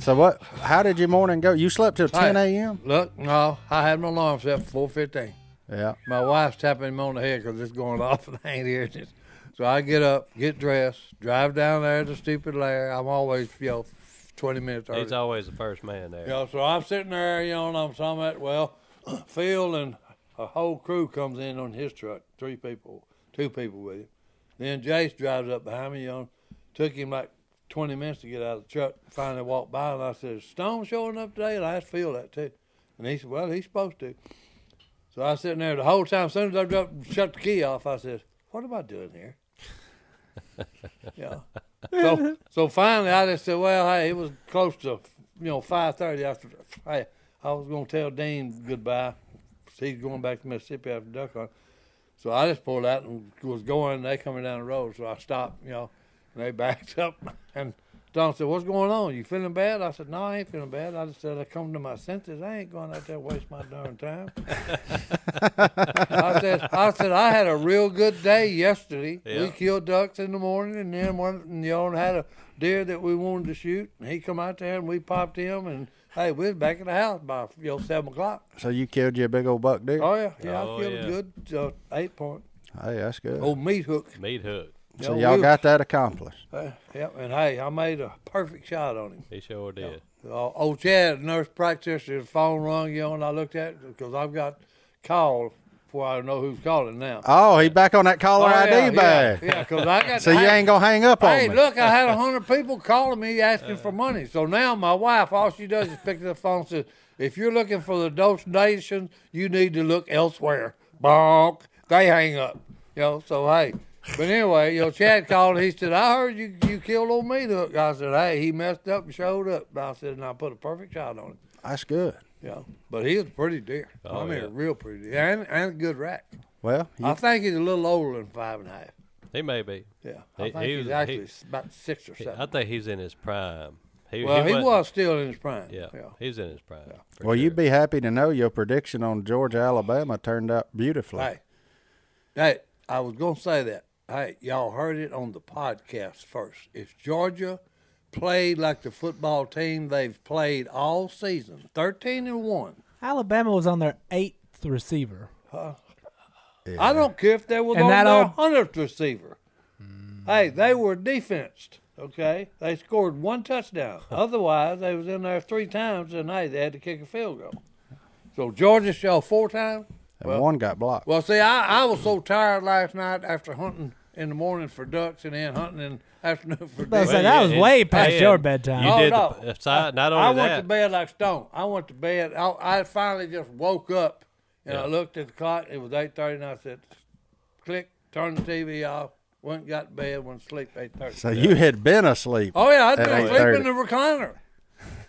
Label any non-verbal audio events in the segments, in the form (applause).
So what? How did your morning go? You slept till 10 a.m. Look, no, I had my alarm set for four fifteen. Yeah. My wife's tapping me on the head because it's going (laughs) off and I ain't hearing it. So I get up, get dressed, drive down there to stupid Larry. I'm always, you know, 20 minutes early. He's always the first man there. You know, so I'm sitting there, you know, and I'm talking about, well, (clears throat) Phil and a whole crew comes in on his truck, three people, two people with him. Then Jase drives up behind me, you know, took him like 20 minutes to get out of the truck. Finally walked by, and I said, "Is Stone showing up today? And I asked Phil that too. And he said, well, he's supposed to. So I was sitting there the whole time. As soon as I dropped, shut the key off, I said, what am I doing here? (laughs) yeah. So so finally, I just said, well, hey, it was close to you know five thirty. After hey, I was gonna tell Dean goodbye. He's going back to Mississippi after duck hunt. So I just pulled out and was going. They coming down the road, so I stopped. You know, and they backed (laughs) up. And Don said, "What's going on? You feeling bad?" I said, "No, I ain't feeling bad. I just said I come to my senses. I ain't going out there waste my darn time." (laughs) I said, "I said I had a real good day yesterday. We killed ducks in the morning, and then one, and, you know, and had a deer that we wanted to shoot. And he come out there, and we popped him, and hey, we was back in the house by you know seven o'clock. So you killed you a big old buck deer. Oh yeah, yeah, Oh, I killed yeah. a good uh, eight point Hey, that's good. old meat hook. Meat hook. So You know, y'all we- got that accomplished. Uh, yep, and hey, I made a perfect shot on him. He sure did. Uh, old Chad, nurse practitioner, the phone rung, you know, and I looked at it because I've got called before I know who's calling now. Oh, he back on that caller Oh, ID yeah, bag. Yeah, because I got. (laughs) So you ain't gonna hang up on Hey, me. look, I had a (laughs) hundred people calling me asking for money. So now my wife, all she does is pick up the phone and says, "If you're looking for the donations, you need to look elsewhere." Bonk. They hang up. You know. So hey. But anyway, you know, Chad called. and He said, "I heard you you killed old meat hook." I said, "Hey, he messed up and showed up." I said, "And I put a perfect shot on him." That's good. Yeah, but he was a pretty deer. Oh, I mean, yeah. a real pretty deer, and, and a good rack. Well, you, I think he's a little older than five and a half. He may be. Yeah, I He- think he he's was- actually he- about six or seven. I think he's in his prime. He, well, he, wasn't- was still in his prime. Yeah, yeah. he's in his prime. for well, sure. you'd be happy to know your prediction on Georgia, Alabama turned out beautifully. Hey, hey, I was gonna say that. Hey, y'all heard it on the podcast first. If Georgia played like the football team they've played all season, thirteen and one, Alabama was on their eighth receiver. Huh. I don't care if they was And on that their all- hundredth receiver. Hey, they were defensed. Okay, they scored one touchdown. (laughs) Otherwise, they was in there three times, and hey, they had to kick a field goal. So Georgia showed four times. and one got blocked. Well, see, I, I was so tired last night after hunting in the morning for ducks and then hunting in the afternoon for (laughs) But I deer. said that was way past your bedtime. You Oh, did no. the, aside, not I only went that. to bed like stone. I went to bed. I, I finally just woke up and I looked at the clock. It was eight thirty, and I said, "Click, turn the TV off." Went and got to bed. Went to sleep eight thirty. So you had been asleep. Oh yeah, I'd At been asleep in the recliner.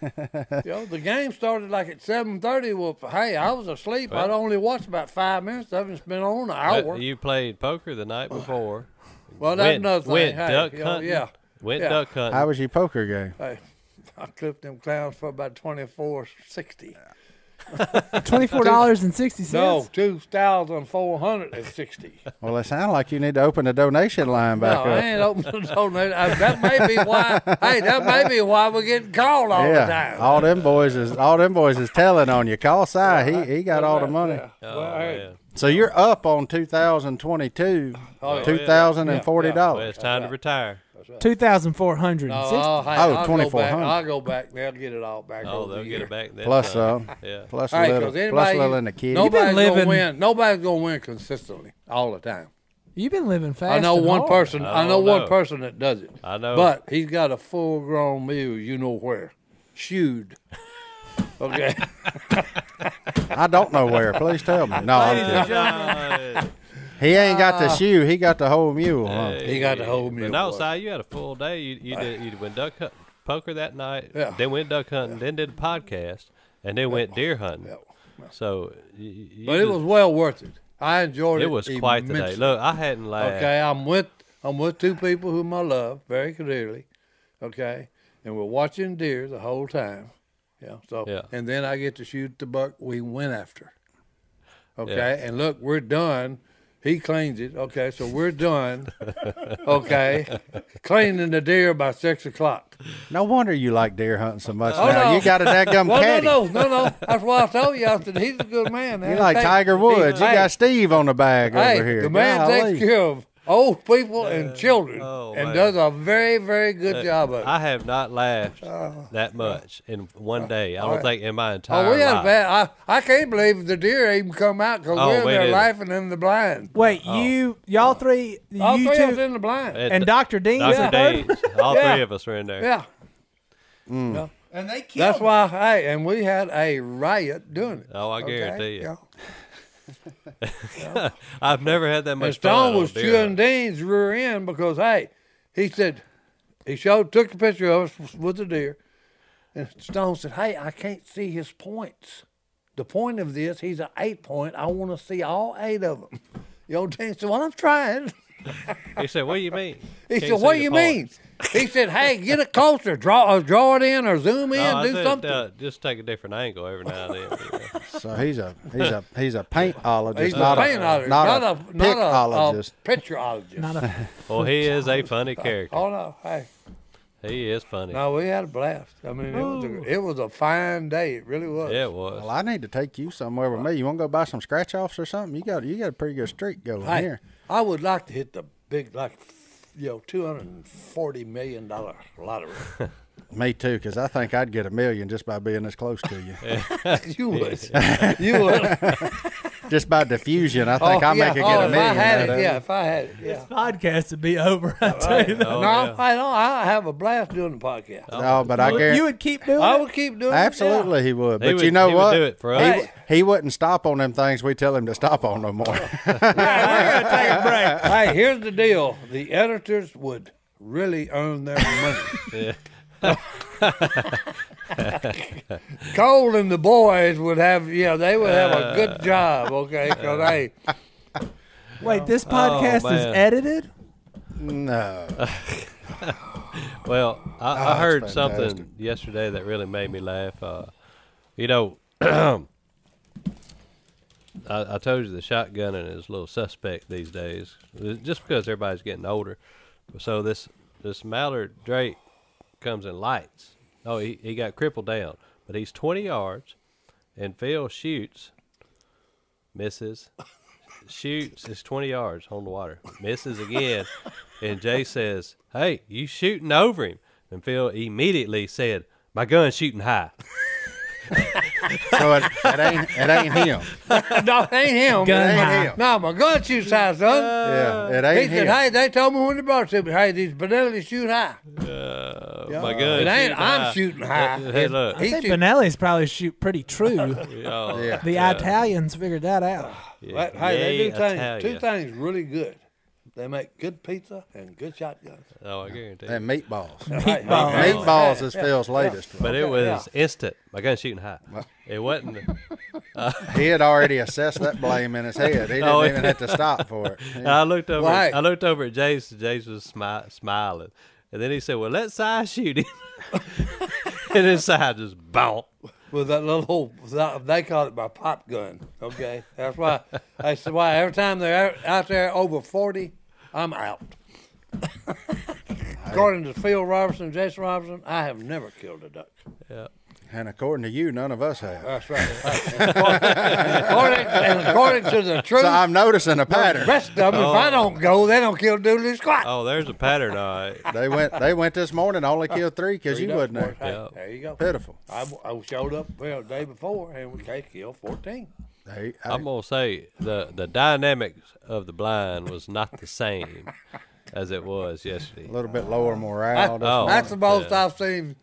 (laughs) you know, the game started like at seven thirty. Well, hey, I was asleep. I'd only watched about five minutes of it. It's been on an hour. you played poker the night before. Well, that's went, another thing. Went Hey, duck you know, hunting. yeah. Went Yeah. duck hunting. How was your poker game? Hey, I clipped them clowns for about twenty four sixty. (laughs) Twenty four dollars and sixty No, cents. two thousand four hundred and sixty. Well, it sounds like you need to open the donation line back No, back I up. ain't opening the donation. That may be why. hey, that may be why we're getting called all the time. all them boys is all them boys is telling on you. Call Si, he he got all the money. Yeah. oh, Well, hey, man. So you're up on 2022, Oh, yeah. two thousand and forty Well, dollars. it's time to retire. Two thousand four hundred No, and sixty. I'll, hey, Oh, I'll go back. 2400. I'll go back. They'll get it all back. Oh, over they'll the get year. it back then. Plus uh, some, (laughs) Yeah. plus a Hey, little, 'cause plus a little in the kid. Nobody's living- gonna win. Nobody's gonna win consistently all the time. You've been living fast. I know and one hard. person. I, I know don't one know. person that does it. I know. But he's got a full-grown mule. You know where? Shoed. Okay. (laughs) I don't know where. Please tell me. No, I'm kidding. Uh, he ain't got the shoe. He got the whole mule. Huh? He got the whole But mule, no, boy. Si, you had a full day. You you did you went duck hunt, poker that night. Yeah. Then went duck hunting. Then did a podcast, and then went deer hunting. Yeah. So, you, you But it just- was well worth it. I enjoyed it. it was quite the day. immensely. Look, I hadn't laughed. Okay, I'm with I'm with two people whom I love very clearly. Okay, and we're watching deer the whole time. Yeah. So Yeah. and then I get to shoot the buck we went after. Okay, Yeah. and look, we're done. He cleans it. Okay, so we're done. (laughs) Okay, cleaning the deer by six o'clock. No wonder you like deer hunting so much Oh, now. no. You got a dadgum Well, caddy. no, no, no, no. That's why I told you. I said he's a good man. You like Tiger Woods. He, you hey, got Steve on the bag hey, over here. the man Golly. takes care of old people and children, oh, and man. does a very, very good Uh, job of it. I have not laughed that much in one day. I don't Alright. think in my entire Oh, we had life. bad. I, I can't believe the deer even come out because Oh, we're we there didn't. laughing in the blind. Wait, you, y'all three, All you three of us in the blind. And and Dr. Dean. Dr. got Dean, all (laughs) Yeah. three of us were in there. yeah, Mm. And they killed that's why. Hey, and we had a riot doing it. Oh, I okay? guarantee you. Yeah. (laughs) I've never had that And much Stone fun. was chewing. Dean's rear end because hey, he said he showed took a picture of us with the deer, and Stone said, "Hey, I can't see his points. The point of this, he's an eight point. I want to see all eight of them." You know, Dean said, "Well, I'm trying." (laughs) He said, "What do you mean?" He Can't said, "What do you points." mean?" He said, "Hey, get it closer. Draw, or draw it in, or zoom in. No, do said, something." uh, just take a different angle every now and then. you know. So he's a he's a he's a paintologist, He's not a a, paintologist, not, not a, a not a, a pictureologist. Not a, (laughs) Well, he is a funny character. oh no, hey. He is funny. No, we had a blast. I mean, it was a, it was a fine day. It really was. Yeah, it was. well, I need to take you somewhere with me. You want to go buy some scratch offs or something? You got you got a pretty good streak going Hey, here. I would like to hit the big, like, you know, two hundred and forty million dollar lottery. (laughs) Me too, because I think I'd get a million just by being this close to you. (laughs) you would, (laughs) you would. just by diffusion, I think oh, I yeah. make it oh, get a oh, if million. I had it, yeah, if I had it, yeah. podcast would be over. I tell you that. Oh, no, yeah. I don't. I have a blast doing the podcast. No, but I You would- guarantee you would keep doing I would keep doing absolutely he would. But He you know he would what? do it for he, us. w- he wouldn't stop on them things we tell him to stop on no more. (laughs) We're gonna take a break. Hey, here's the deal: the editors would really earn their money. Yeah. (laughs) Cole and the boys would have, yeah, they would have a good job, okay? Because hey, Wait, this podcast is man. edited. no. (laughs) Well, I, Oh, I heard something fantastic. yesterday that really made me laugh. Uh, you know, (clears throat) I, I told you the shotgunning is a little suspect these days, uh, just because everybody's getting older. So this this Mallard Drake comes in lights. Oh, he, he got crippled down, but he's 20 yards, and Phil shoots, misses, (laughs) shoots is 20 yards on the water, misses again, and Jay says, "Hey, you shooting over him?" And Phil immediately said, "My gun's shooting high." (laughs) So it, it ain't it ain't him. (laughs) no, it ain't him. Gun It ain't high. him. No, my gun shoots high, son. Yeah, it ain't he ain't said, hey, they told me when they brought it to me, hey, these Benelli shoot high. Uh, my gun. It ain't, I'm shooting high. Hey, look. I He think shoot- Benelli's probably shoot pretty true. (laughs) (laughs) Oh, Yeah. The Italians figured that out. yeah. But, hey, they do things, Italia. two things really good. They make good pizza and good shotguns. Oh, I guarantee. And meatballs. (laughs) Meatballs. Meatballs is yeah. Phil's latest. But it Okay, was instant. My gun's shooting high. It wasn't. (laughs) He had already assessed that blame in his head. He didn't (laughs) Oh, even have to stop for it. He- I looked over. Why? I looked over at Jase. and Jase was smi- smiling, and then he said, "Well, let Si shoot him." and then Si just bonk. with that little they call it my pop gun. Okay, that's why that's why every time they're out, out there over forty, I'm out. (laughs) According to Phil Robertson, Jason Robertson, I have never killed a duck. Yeah. And according to you, none of us have. That's right. and, according, and according to the truth, so I'm noticing a pattern. The rest of them, oh. if I oh. don't go, they don't kill doodly squat. Oh, there's a pattern. All right. they went. They went this morning. Only uh, killed three because you wouldn't. there. Yeah. There you go. Pitiful. I, I showed up well the day before and we killed 14. I, am gonna say the the dynamics of the blind was not the same (laughs) as it was yesterday. A little bit lower morale. Oh, that's the most yeah. I've seen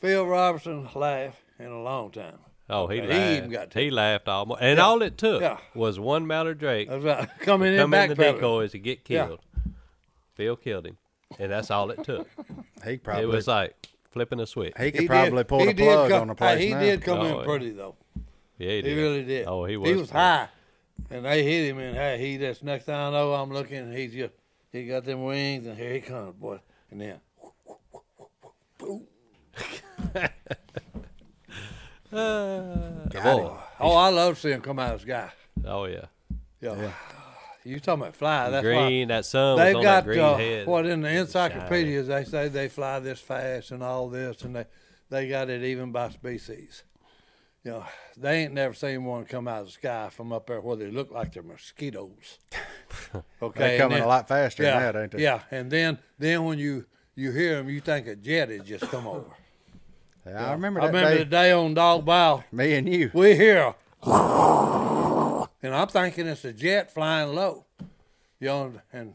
Phil Robertson laugh in a long time. Oh, he okay. laughed. He, he laughed almost, and yeah. all it took yeah. was one Mallard Drake right. (laughs) coming in, come in the decoys to get killed. Phil killed him, and that's all it took. (laughs) he probably it was like flipping a switch. He could he probably pull the plug come, on the place. He now. did come oh, in pretty though. Yeah, he He did. really did. Oh, he was. He was high, and they hit him, and hey, he just next thing I know, I'm looking, he's just he got them wings, and here he comes, boy, and then. (laughs) Uh, boy. Oh, I love seeing him come out of the sky. Oh yeah. Yeah. You talking about fly? That's why green. That sun they've got uh, what in the encyclopedias they say they fly this fast and all this, and they they got it even by species. You know, they ain't never seen one come out of the sky from up there where they look like they're mosquitoes. (laughs) Okay, They coming then- a lot faster yeah, than that, ain't they? Yeah, and then then when you you hear them, you think a jet has just come over. Yeah, I remember I remember day. the day on Dog Bow, Me and you. we hear, a (laughs) and I'm thinking it's a jet flying low. You know, and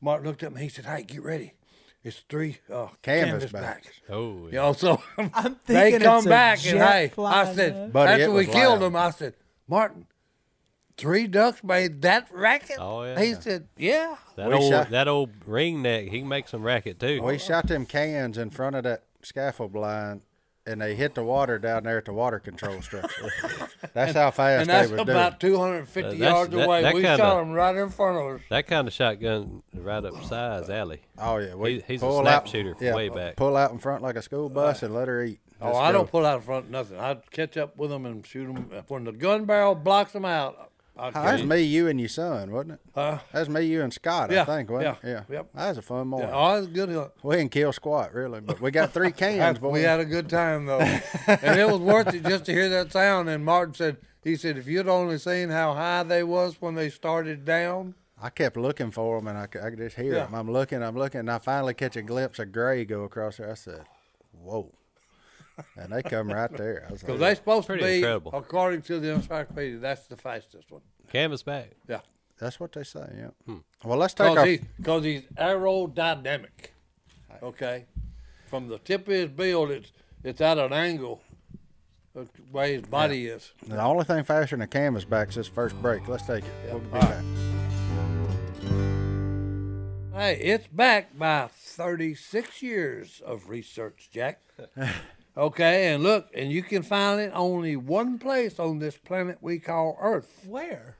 Mark looked at me. He said, "Hey, get ready. It's three uh, Canvas canvas backs." oh, You know, so (laughs) I'm they thinking come back and jet hey, I said up. Buddy, after we killed loud. them, I said, Martin, three ducks made that racket. Oh, yeah. He said, "Yeah." that We old shot- that old ring neck. He can make some racket too. We shot them cans in front of that scaffold line, and they hit the water down there at the water control structure. (laughs) That's how fast And that's they was about doing. 250 Uh, yards that- away. that we kinda- shot them right in front of us. that kind of shotgun right up size alley. Oh yeah, we He- he's a pull snap out, shooter from yeah, way back. Pull out in front like a school bus and let her eat. Oh, Just I go. don't pull out in front nothing. I catch up with them and shoot them when the gun barrel blocks them out. That's me, you, and your son, wasn't it? Huh? That's me, you, and Scott. I think, wasn't yeah, it? Yeah. yep. That was a fun morning. Yeah, oh, it's a good. hunt. We didn't kill squat really, but we got three (laughs) cans. boy. we had a good time though, and it was worth it just to hear that sound. And Martin said, he said, if you'd only seen how high they was when they started down. I kept looking for them, and I could, I could just hear Yeah. them. I'm looking, I'm looking, and I finally catch a glimpse of gray go across there. I said, "Whoa!" And they come right there. I was (laughs) Because like, they supposed to be, incredible. according to the encyclopedia, that's the fastest one. Canvas back. Yeah. "That's what they say." Yeah. Hmm. Well, let's take Because our. he, cause he's aerodynamic. Okay? From the tip of his bill, it's, it's at an angle the way his body is. The only thing faster than a canvas back is this first break. Let's take it. We'll be All back. right. Hey, it's backed by 36 years of research, Jack. (laughs) okay, and look, and you can find it only one place on this planet we call Earth. Where?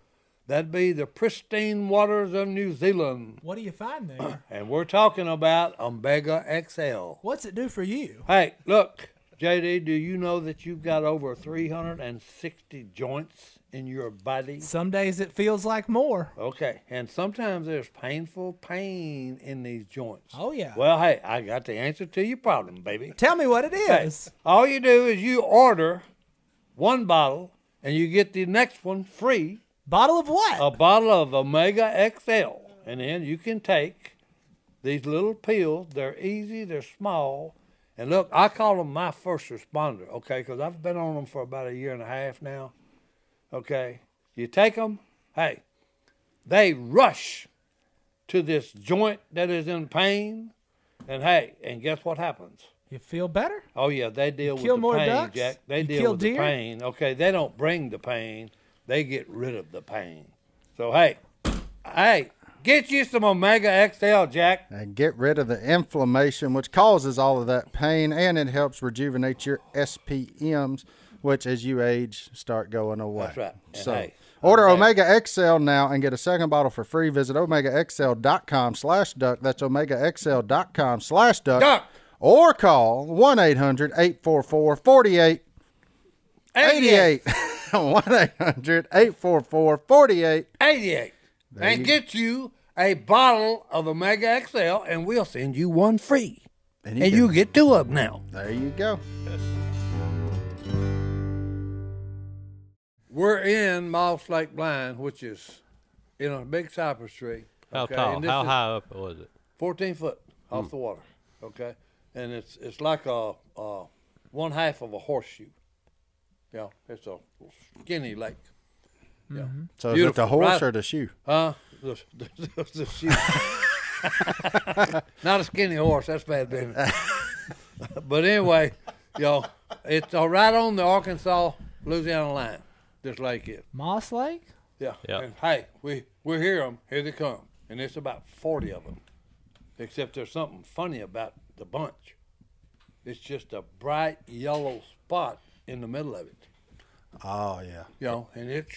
That'd be the pristine waters of New Zealand. What do you find there? (clears throat) And we're talking about Omega XL. What's it do for you? Hey, look, JD, do you know that you've got over 360 joints in your body? Some days it feels like more. Okay, and sometimes there's painful pain in these joints. Oh yeah. Well, hey, I got the answer to your problem, baby. Tell me what it is. Hey, all you do is you order one bottle and you get the next one free, Bottle of what? a bottle of Omega XL. And then you can take these little pills. They're easy, they're small. And look, I call them my first responder, okay, because I've been on them for about a year and a half now. Okay, you take them, hey, they rush to this joint that is in pain. And hey, and guess what happens? you feel better? Oh yeah, they deal with the more pain, ducks? Jack. They You deal with deer? the pain. Okay, they don't bring the pain; they get rid of the pain. So hey, hey, get you some Omega XL, Jack. and get rid of the inflammation which causes all of that pain and it helps rejuvenate your SPMs which as you age start going away. That's right. And So hey, order Omega- Omega XL now and get a second bottle for free. Visit omegaxl.com slash duck. That's omegaxl.com slash duck. Duck. Or call 1-800-844-4888. 1-800-844-4888. 88, (laughs) and get you a bottle of Omega XL, and we'll send you one free, And and you get two of them now. There you go. We're in Moss Lake Blind, which is in a big cypress tree. How okay, tall? and this How is- high up was it? 14 foot off the water. Okay, and it's it's like a, a one half of a horseshoe. Yeah, it's a skinny lake. Yeah, So is it the horse right? or the shoe? huh? The, the, the shoe. (laughs) Not a skinny horse. That's bad business. (laughs) but anyway, yo, it's uh, right on the Arkansas Louisiana line. This lake is. Moss Lake? Yeah. Yeah. And hey, we we hear them. Here they come, and it's about forty of them. Except there's something funny about the bunch. It's just a bright yellow spot in the middle of it. Oh yeah. You know, and it.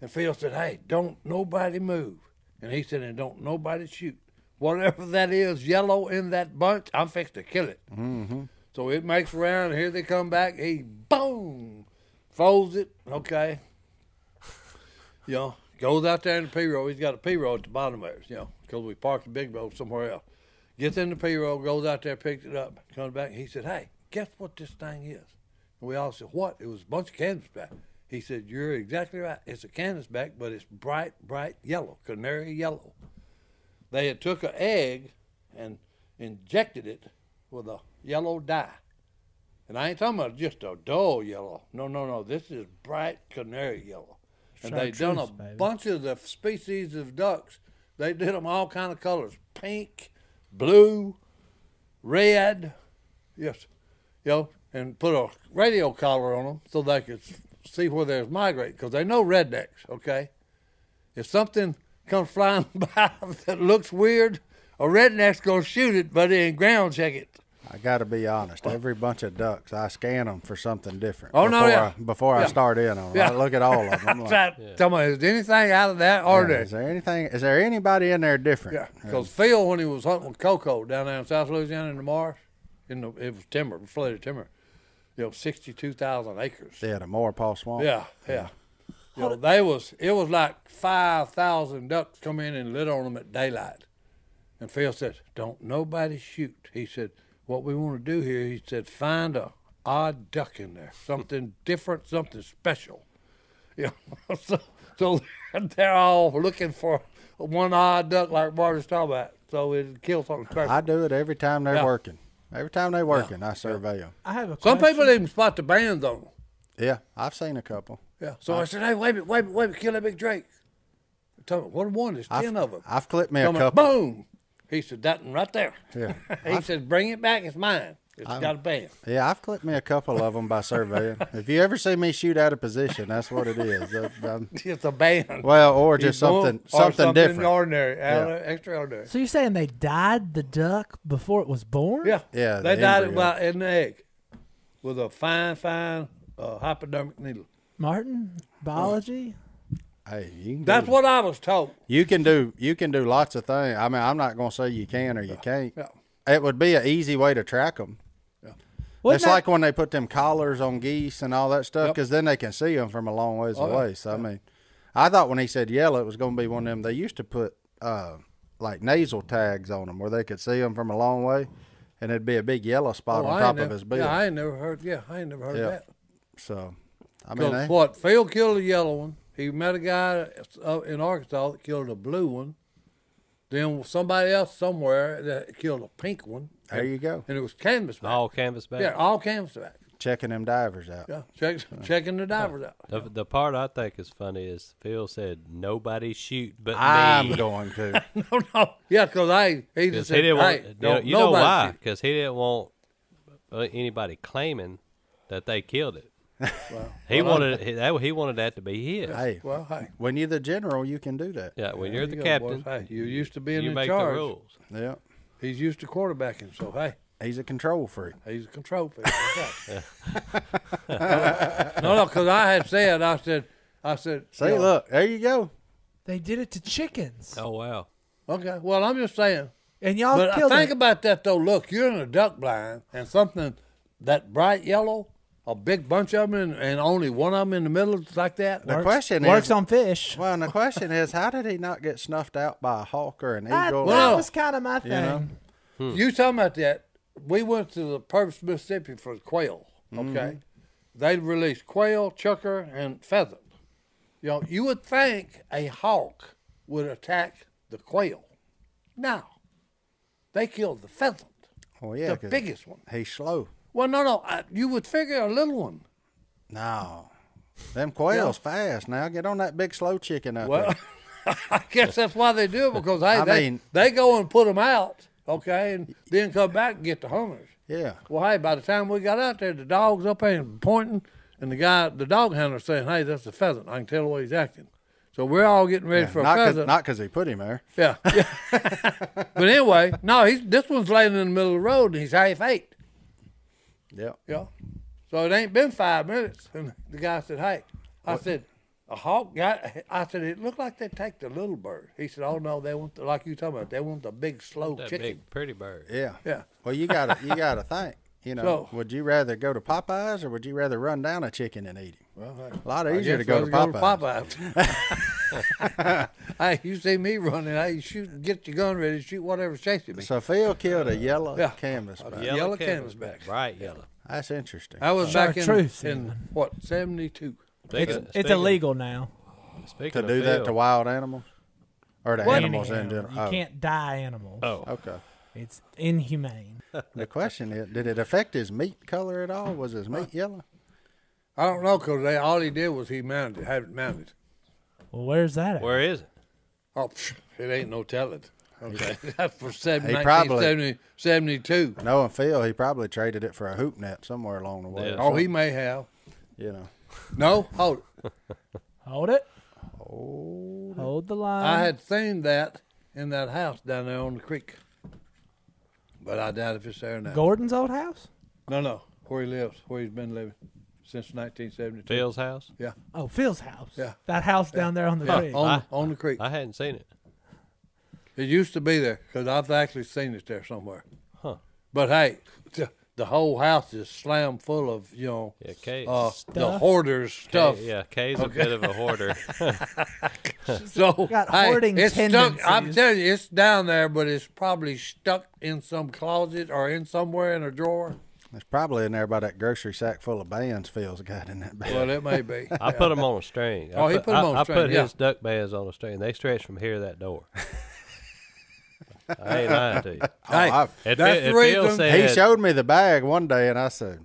And Phil said, "Hey, don't nobody move." And he said, "And don't nobody shoot. Whatever that is, yellow in that bunch, I'm fixed to kill it." Mm-hmm. So it makes around. And here they come back. He boom, folds it. Okay. You know, goes out there in the pirogue. He's got a pirogue at the bottom it, you know, because we parked the big boat somewhere else. Gets in the pirogue, goes out there, picks it up, comes back. He said, "Hey, guess what this thing is?" And we all said, "What?" It was a bunch of canvasback. He said, "You're exactly right. It's a canvasback, but it's bright, bright yellow, canary yellow." They had took an egg and injected it with a yellow dye. And I ain't talking about just a dull yellow. No, no, no. This is bright canary yellow. And they done a baby. bunch of the species of ducks. They did them all kind of colors: pink, blue, red. Yes, you know, and put a radio collar on them so they could see where there's migrate because they know rednecks. Okay, if something comes flying (laughs) by that looks weird, a redneck's gonna shoot it, but he ain't ground check it. I got to be honest. Every bunch of ducks, I scan them for something different. Oh, no, before yeah. I, before I start in on them, Yeah. I look at all of them. I'm (laughs) like, Right. Tell me, is anything out of that yeah, ordinary? is there anything? Is there anybody in there different? Yeah, uh, because Phil, when he was hunting with Coco down there in South Louisiana in the marsh, in the it was timber, flooded timber, you know, sixty-two thousand acres. Yeah, the Maurepas Swamp. Yeah, yeah. You know, they was it was like five thousand ducks come in and lit on them at daylight, and Phil said, "Don't nobody shoot." He said, "What we want to do here," he said, "find a odd duck in there, something (laughs) different, something special." (laughs) You know, (laughs) so so they're all looking for one odd duck like Marty's talking about, so it kill something special. I do it every time they're Yeah. working. Every time they're working, I survey them. I have a Some question. people even spot the bands on them. Yeah, I've seen a couple. Yeah. So I said, "Hey, wait a minute, wait a minute, wait a minute, kill that big Drake." Tell me, what one? There's 10 I've, of them. I've clipped me a Tell me, couple. boom. He said, that one right there. Yeah. (laughs) he said, bring it back. It's mine. It's got a band. Yeah, I've clipped me a couple of them by surveying. (laughs) if you ever see me shoot out of position, that's what it is. Um, It's (laughs) a band. well, or just something or something, different. ordinary, out of- extraordinary. So you're saying they died the duck before it was born? Yeah. Yeah, They the died embryo. well, in the egg with a fine, fine uh, hypodermic needle. Martin, biology. Hey, you can That's do, what I was told. you can do. You can do lots of things. I mean, I'm not going to say you can or you can't. Yeah. It would be an easy way to track them. Wasn't it's that- like when they put them collars on geese and all that stuff, Yep. because then they can see them from a long ways Oh, away. So I mean, I thought when he said yellow, it was going to be one of them. They used to put uh, like nasal tags on them where they could see them from a long way, and it'd be a big yellow spot Oh, on I top ain't of his bill. Yeah, I ain't never heard. Yeah, I ain't never heard Yeah. that. so I mean, they, what Phil killed a yellow one. He met a guy uh, in Arkansas that killed a blue one. Then somebody else somewhere that killed a pink one. there you go, And it was canvasback. All canvas back. yeah, all canvasback. checking them divers out. Yeah, check, (laughs) checking the divers out. The, the part I think is funny is Phil said nobody shoot but I'm me. going to. (laughs) No, no. Yeah, because I he Because just he said, didn't hey, want, you know, don't you know why? Because he didn't want uh, anybody claiming that they killed it. (laughs) he wanted he, that, he wanted that to be his. hey, Well, hey. when you're the general, you can do that. Yeah, when there you're the go, captain, boys. Hey, you're used to being you in make charge. the rules. Yeah, He's used to quarterbacking, so hey, he's a control freak. he's a control freak. That's (laughs) (laughs) no, no, because I had said, I said, I said, See, you know, look, there you go. They did it to chickens, Oh wow! Okay, well, I'm just saying. and y'all But killed think it. about that though. Look, you're in a duck blind, and something that bright yellow, a big bunch of them, and, and only one of them in the middle, like that. The question Works is, on fish. well, and the question is, how did he not get snuffed out by a hawk or an That, eagle? that Well, was kind of my thing. know, You talking about that? We went to the Purvis, Mississippi for quail. Mm-hmm. Okay, they released quail, chukar, and pheasant. You know, you would think a hawk would attack the quail. No, they killed the pheasant, Oh yeah, the biggest one. he's slow. Well, no, no, I, you would figure a little one. No, them quails fast. Now get on that big slow chicken out Well, there. (laughs) I guess that's why they do it because hey, I they mean- they go and put them out, okay, and then come back and get the hunters. Yeah, Well, hey, by the time we got out there, the dog's up there and pointing, and the guy, the dog handler, saying, "Hey, that's a pheasant. I can tell the way he's acting." So we're all getting ready for a not pheasant. not because he put him there. yeah, yeah. (laughs) but anyway, no, he's this one's laying in the middle of the road, and he's half eight. Yeah, Yeah. So it ain't been five minutes, and the guy said, "Hey," I said, "A hawk got." I said, "It looked like they take the little bird." He said, "Oh no, they want the, like you talking about. They want the big slow That chicken." big pretty bird. yeah. Yeah. Well, you gotta you gotta think. You know, So- would you rather go to Popeyes or would you rather run down a chicken and eat him? Well, A lot easier to go to let's Popeyes. Popeyes. (laughs) (laughs) hey, you see me running? Hey, shoot, get your gun ready, shoot whatever's chasing me. So Phil killed a yellow Yeah. canvasback. Yellow canvasback. bright yellow. That's interesting. I was Sure, back in, truth, in what seventy two. Speaking, It's, it's speaking- illegal now. Speaking to of do that Phil- to wild animals, or to Any animals in animal. general. You Oh, can't die animals. Oh, okay. It's inhumane. The question is, did it affect his meat color at all? Was his meat uh, yellow? I don't know because they all he did was he mounted, had it mounted. Well, where's that at? where is it? Oh, psh, it ain't no telling. Okay, (laughs) that's for seven, He 1970 72. Knowing Phil, he probably traded it for a hoop net somewhere along the way. Yeah. Oh, he may have. you know. No, hold it. (laughs) Hold it. Oh, Hold the line. I had seen that in that house down there on the creek, but I doubt if it's there now. Gordon's old house. No, no, where he lives, where he's been living since 1972. Phil's house? Yeah. Oh, Phil's house. Yeah. That house down there on the Yeah, creek. on, I- on the creek. I hadn't seen it. It used to be there because I've actually seen it there somewhere. Huh. But hey, the, the whole house is slammed full of you know Yeah, Kay. uh, the hoarders Kay- stuff. yeah, Kay's a bit of a hoarder. (laughs) So Got hey, hoarding it's stuck. I'm telling you, it's down there, but it's probably stuck in some closet or in somewhere in a drawer. It's probably in there by that grocery sack full of bands Phil's got in that bag. Well, it may be. (laughs) I put them on a string. I Oh, he put 'em I- on a I string, I put yeah. his duck bands on a string. They stretch from here to that door. I ain't lying to you. (laughs) hey, I- If, That's it, the if reason- said, he showed me the bag one day, and I said,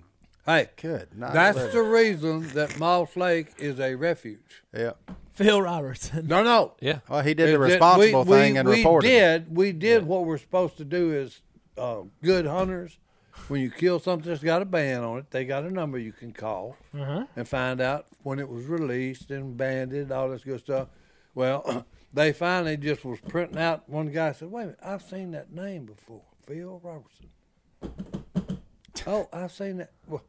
hey, "Good that's Larry." the reason that Moss Lake is a refuge. yeah. Phil Robertson. No, no. yeah, Well, he did is the responsible we, thing we, and we reported. it. did we did what we're supposed to do as uh, good hunters when you kill something that's got a band on it they got a number you can call Uh-huh. and find out when it was released and banded all this good stuff well (clears throat) they finally just was printing out one guy said wait a minute i've seen that name before phil robertson (laughs) oh i've seen that well,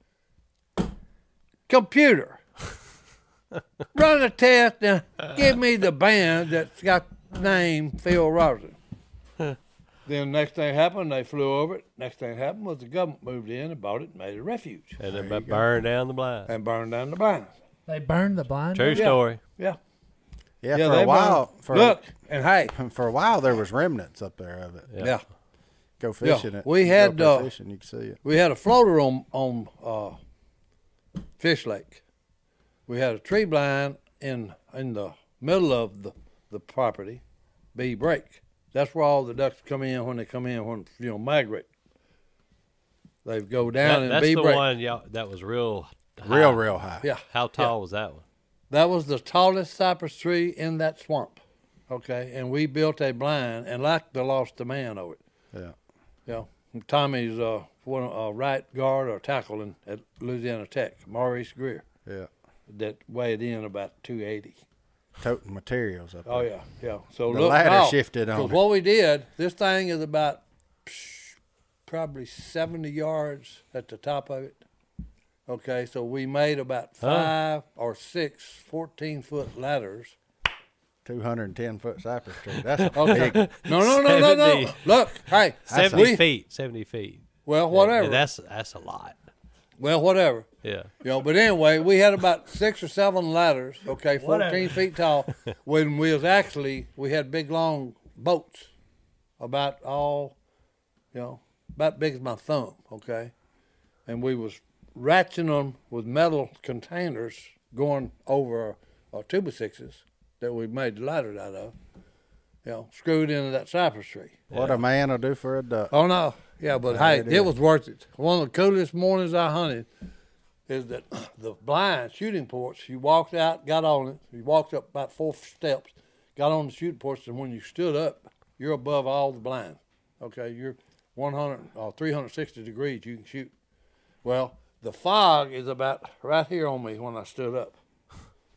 computer (laughs) run a test and give me the band that's got name Phil Robertson. Then next thing happened, they flew over it. Next thing happened was the government moved in and bought it and made it a refuge and then burned down the blinds. and burned down the blinds. They burned the blinds? True dog? story. Yeah, Yeah, yeah. for a while. burned- For look and hey, for a while there was remnants up there of it. Yeah. yeah. Go fishing it. we You go had, up uh, fishing. You can see it. We had a floater on on uh, Fish Lake. We had a tree blind in in the middle of the, the property, Bee Break. That's where all the ducks come in when they come in when you know migrate. They go down That- in that's B the break. one y'all, that was real, Real, high. real high. Yeah, How tall was that one? that was the tallest cypress tree in that swamp. Okay, and we built a blind and like the lost the man of it. Yeah. Yeah. know, Tommy's uh, one uh, right guard or tackle in, at Louisiana Tech, Maurice Greer. Yeah. that weighed in about 280. Toting materials up there. Oh there. yeah, yeah. So The look, ladder now, shifted on 'cause it. what we did, this thing is about psh, probably 70 yards at the top of it. Okay, so we made about five or six 14 foot ladders. 210 foot cypress tree. That's a (laughs) Okay. big. No, no, no, no, no. Look, hey, Seventy we, feet. Seventy feet. well, Yeah, whatever. that's that's a lot. Well, whatever. Yeah. You know, but anyway, we had about six or seven ladders, okay, Whatever. fourteen feet tall. (laughs) when we was actually we had big long boats, about all, you know, about big as my thumb, okay, and we was ratcheting them with metal containers going over uh, two by sixes that we made the ladders out of, you know, screwed into that cypress tree. What a man will do for a duck. Oh no, yeah, but hey, it it, was worth it. One of the coolest mornings I hunted is that (clears throat) the blind shooting porch. You walked out, got on it. You walked up about four steps, got on the shooting porch, and when you stood up, you're above all the blinds. Okay, you're 100 or uh, 360 degrees. You can shoot. Well, the fog is about right here on me when I stood up.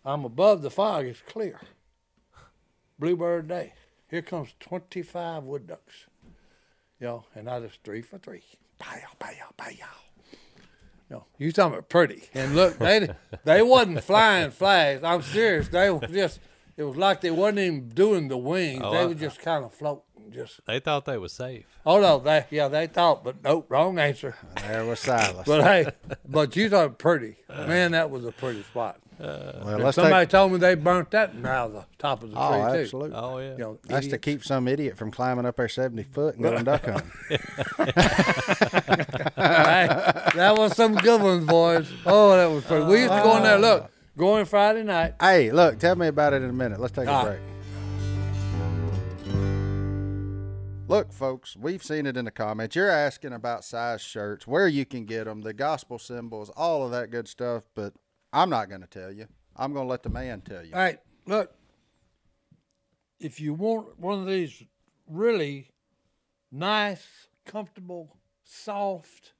I'm above the fog. It's clear. Bluebird day. Here comes 25 wood ducks you know, and I just three for three. Pow, pow, pow. You know, you talking about pretty. And look, they they wasn't flying flags. I'm serious. They were just. It was like they wasn't even doing the wings. Oh, they I- were just kind of floating. Just. They thought they was safe. Oh no, they yeah they thought, but nope, wrong answer. There was Silas. But hey, but you thought pretty. Man, that was a pretty spot. Well, let's somebody take. told me they burnt that out of the top of the Oh, tree too. absolutely. Oh yeah. You know, That's to keep some idiot from climbing up there seventy foot and going duck hunting. (laughs) Hey, that was some good ones, boys. Oh, that was pretty. We used to go in there. Look, going Friday night. hey, look, tell me about it in a minute. Let's take a Ah. break. Look, folks, we've seen it in the comments. You're asking about size shirts, where you can get them, the gospel symbols, all of that good stuff. But I'm not going to tell you. I'm going to let the man tell you. All right, look. If you want one of these really nice, comfortable, soft,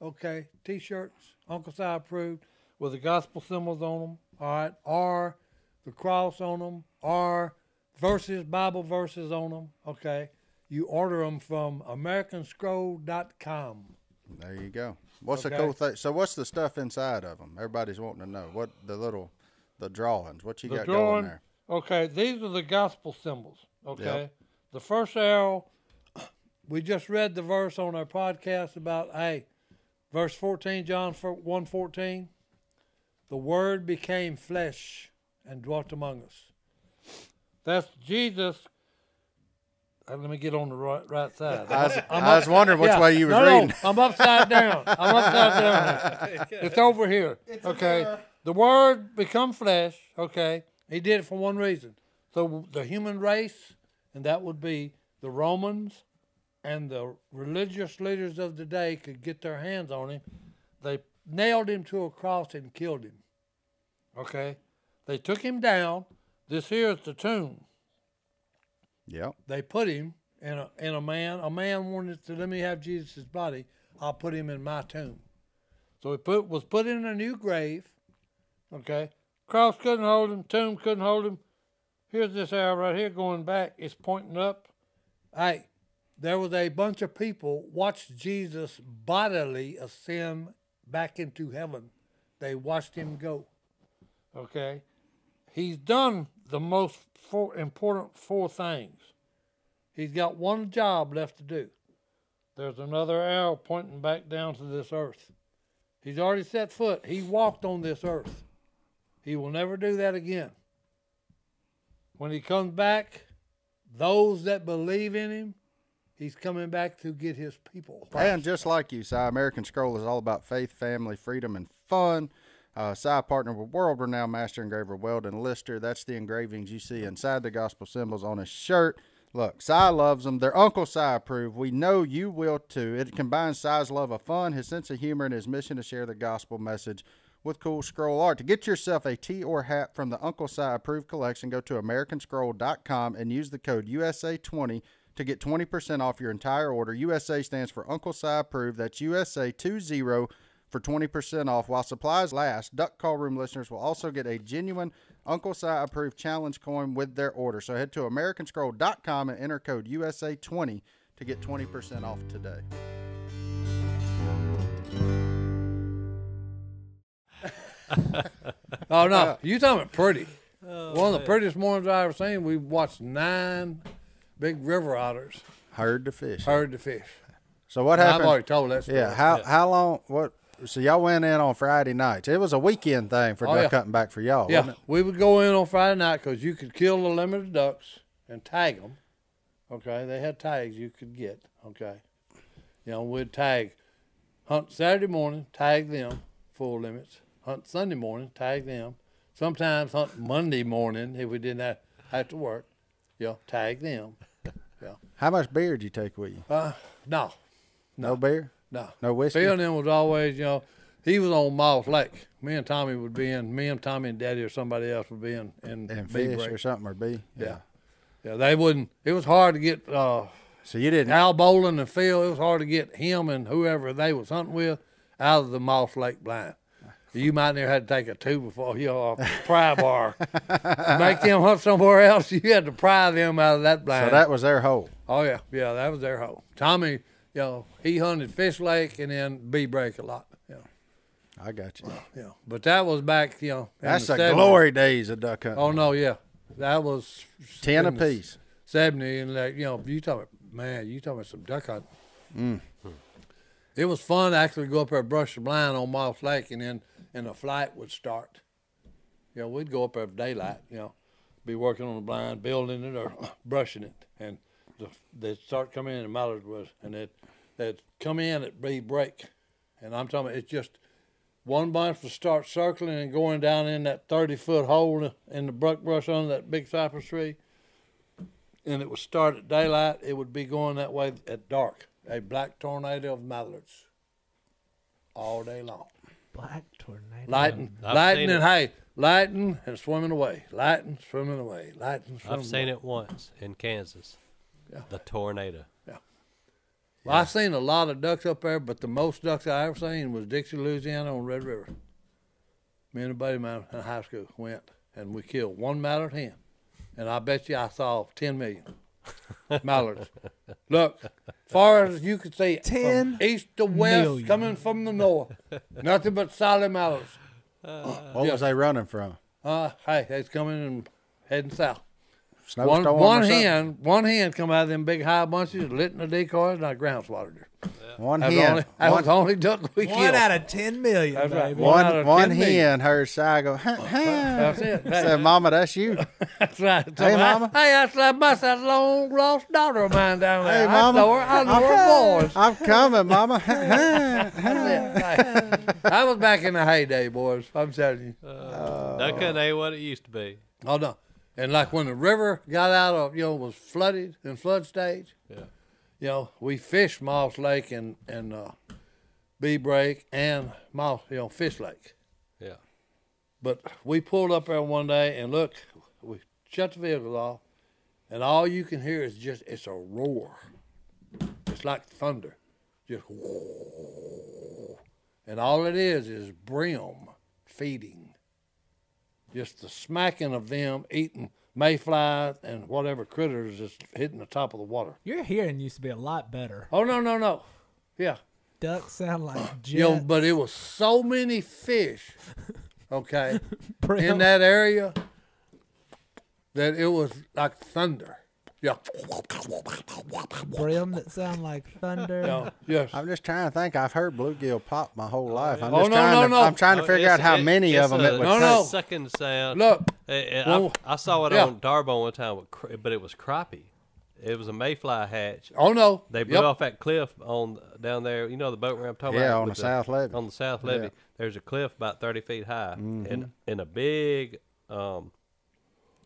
okay, t-shirts, Uncle Si approved, with the gospel symbols on them, all right, or the cross on them, or verses, Bible verses on them, okay. You order them from AmericanScroll.com. There you go. What's the cool thing? So, what's the stuff inside of them? Everybody's wanting to know what the little, the drawings. What you The got drawing, going there? okay, these are the gospel symbols. Okay, Yep. the first arrow, (coughs) we just read the verse on our podcast about hey, verse fourteen, John one fourteen. The Word became flesh and dwelt among us. That's Jesus. Let me get on the right right side. I was, I'm I was up- wondering which yeah. way you was no, reading. No, I'm upside down. I'm upside down. (laughs) It's over here. okay. The word become flesh. Okay. He did it for one reason. So the human race, and that would be the Romans and the religious leaders of the day could get their hands on him. They nailed him to a cross and killed him. Okay. They took him down. This here is the tomb Yep. they put him in a in a man. A man wanted to let me have Jesus' body. I'll put him in my tomb. So he put was put in a new grave. Okay, cross couldn't hold him. Tomb couldn't hold him. Here's this arrow right here going back. It's pointing up. Hey, there was a bunch of people watched Jesus bodily ascend back into heaven. They watched him go. Okay, he's done the most four important four things. He's got one job left to do. There's another arrow pointing back down to this earth. He's already set foot. He walked on this earth. He will never do that again. When he comes back, those that believe in him, he's coming back to get his people. And just like you, Si, American Scroll is all about faith, family, freedom, and fun. Uh, Si partnered with world renowned master engraver Weldon Lister. That's the engravings you see inside the gospel symbols on his shirt. Look, Si loves them. They're Uncle Si approved. We know you will too. It combines Si's love of fun, his sense of humor, and his mission to share the gospel message with cool scroll art. To get yourself a tee or hat from the Uncle Si approved collection, go to AmericanScroll.com and use the code USA20 to get 20% off your entire order. USA stands for Uncle Si approved. That's USA 20 for 20% off while supplies last. Duck Call Room listeners will also get a genuine Uncle Si approved challenge coin with their order. So head to AmericanScroll.com and enter code USA20 to get 20% off today. (laughs) Oh no, you talking about pretty? Oh, One of the prettiest mornings I ever seen. We watched nine big river otters Herd to fish. herd the fish. So what happened? I've happened? already told that story. Yeah, how how long? What? So y'all went in on Friday nights. It was a weekend thing for Oh, duck yeah. hunting back for y'all, Yeah, we would go in on Friday night because you could kill the limited ducks and tag them. Okay, they had tags you could get. Okay, you know we'd tag, hunt Saturday morning, tag them full limits. Hunt Sunday morning, tag them. Sometimes hunt Monday morning if we didn't have, have to work. You know, tag them. Yeah. How much beer did you take with you? Uh, no, No, beer, no. no whiskey. Phil and them was always, you know, he was on Moss Lake. Me and Tommy would be in. Me and Tommy and Daddy or somebody else would be in in and fish break. or something or bee. Yeah. Yeah, they wouldn't. It was hard to get uh, So you didn't. Al Bolin and Phil. It was hard to get him and whoever they was hunting with out of the Moss Lake blind. You might never had to take a two before you know a pry bar. (laughs) Make them hunt somewhere else. You had to pry them out of that blind. So that was their hole. oh yeah, yeah, that was their hole. Tommy, you know, he hunted Fish Lake and then Bee Break a lot. Know, I got you. know. But that was back, you know. That's the the 70s. glory days of duck hunting. Oh no, yeah, that was Ten in the apiece. seventy, and like you know, you talking man, you talking about some duck hunting. Mm. It was fun to actually go up there and brush the blind on Moss Lake, and then and the flight would start. You know, we'd go up there at daylight. You know, be working on the blind, building it or (clears throat) brushing it, and the, they'd start coming in. And mallards was, and they'd they'd come in at Bee Break, and I'm talking. It's just one bunch would start circling and going down in that 30 foot hole in the buck brush under that big cypress tree. And it would start at daylight. It would be going that way at dark. A black tornado of mallards all day long. Black tornado. Lighting, I've lighting, and hey, lighting and swimming away. Lighting, swimming away. Lighting, swimming I've seen it once in Kansas. Yeah. The tornado. Well, I seen a lot of ducks up there, but the most ducks I ever seen was Dixie, Louisiana on Red River. Me and a buddy of mine in high school went and we killed one mallard hen. And I bet you I saw 10 million (laughs) mallards. Look, far as you could see, 10 from east to west, million. coming from the north, nothing but solid mallards. What Yeah. was they running from? Uh, hey, it's coming and heading south. Snowstorm One, or one something? hen, one hen come out of them big high bunches, lit in the decoys, and I ground swatted her. One That hen. only, that was one the only duck we One killed. out of 10 million, That's right. baby. One out one, of one 10 million. hen heard Si go, huh, huh. That's it. Said, Mama, that's you. (laughs) That's right. So Hey, I- Mama. Hey, that's that must that long lost daughter of mine down there. Hey, I Mama. know her. I know her voice. I'm coming, Mama. (laughs) Huh, huh. That's it. Hey, I was back in the heyday, boys. I'm telling you. Uh, that couldn't ain't what it used to be. Oh no. And like when the river got out of you know was flooded in flood stage. Yeah. You know we fished Moss Lake and and uh, Bee Break and Moss you know Fish Lake. Yeah. But we pulled up there one day and look, we shut the vehicles off, and all you can hear is just it's a roar. It's like thunder, just (laughs) and all it is is brim feeding. Just the smacking of them eating mayflies and whatever critters is hitting the top of the water. Your hearing used to be a lot better. Oh no no no, yeah. Ducks sound like (coughs) jets. But it was so many fish, (laughs) okay, in that area that it was like thunder. Yeah. brim that sound like thunder. Yeah. Yes. I'm just trying to think. I've heard bluegill pop my whole life. I'm Oh, just no, trying no, to. no. I'm trying to Oh, figure out how it- many of them a it would No, take. no. Sucking sound. Look, Eh, eh, Well, I, I saw it yeah. on D'Arbonne one time, with, cr- but it was crappie. It was a mayfly hatch. oh no. They blew Yep. off that cliff on down there. You know the boat ramp I'm talking Yeah, about? on with the South Levee. On the south levee, Yeah. there's a cliff about 30 feet high, Mm-hmm. and and a big um,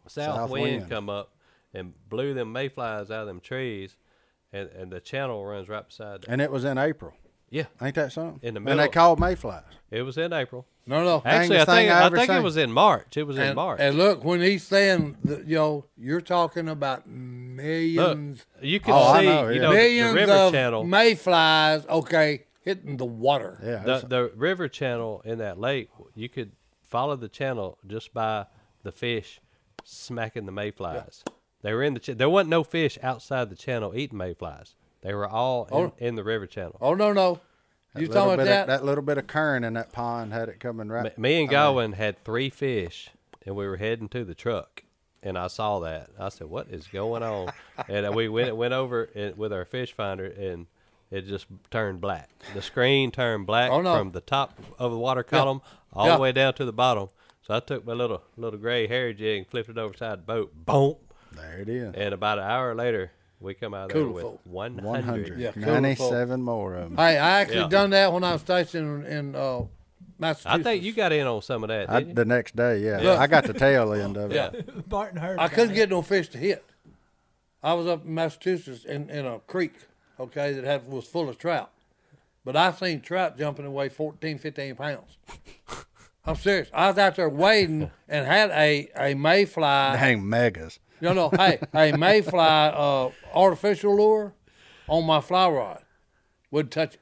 south, South wind, wind. come up and blew them mayflies out of them trees, and and the channel runs right beside. That. And it was in April. Yeah, Ain't that something? In the And they called mayflies. it was in April. No, no. Actually, I think I I, ever think it was in March. It was in March. and look, when he's saying, that, you know, you're talking about Look, millions, you can Oh, see, know, you know, millions the river of channel. mayflies, okay, hitting the water. Yeah. the the river channel in that lake, you could follow the channel just by the fish smacking the mayflies. They were in the ch- there wasn't no fish outside the channel eating mayflies. They were all in, Oh. in the river channel. Oh no, no. You little talking about bit that? Of, that little bit of current in that pond had it coming right. Me- Me and I mean, had three fish, and we were heading to the truck, and I saw that. I said, "What is going on?" (laughs) and uh, we went went over it with our fish finder, and it just turned black. The screen turned black Oh, no. from the top of the water column all Yeah. the way down to the bottom. So I took my little little gray hair jig and flipped it over side the boat. Boom! There it is. And about an hour later, we come out of there Cool with folk. 100. 100. Yeah, cool 97 more of them. Hey, I actually Yeah. done that when I was stationed in uh, Massachusetts. I think you got in on some of that, I, didn't you? the next day, yeah. Look. I got the tail end of it. Yeah. (laughs) Barton heard. I about couldn't it. get no fish to hit. I was up in Massachusetts in, in a creek, okay, that had was full of trout. But I seen trout jumping away 14, 15 pounds. (laughs) I'm serious. I was out there wading and had a, a mayfly. Dang megas. No, no, hey, a mayfly uh, artificial lure on my fly rod. Wouldn't touch it.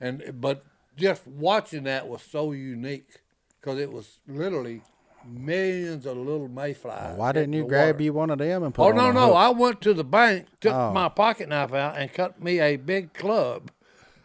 And but just watching that was so unique because it was literally millions of little mayflies. Why didn't you grab water. you one of them and put Oh on no no! hook? I went to the bank, took Oh. my pocket knife out, and cut me a big club.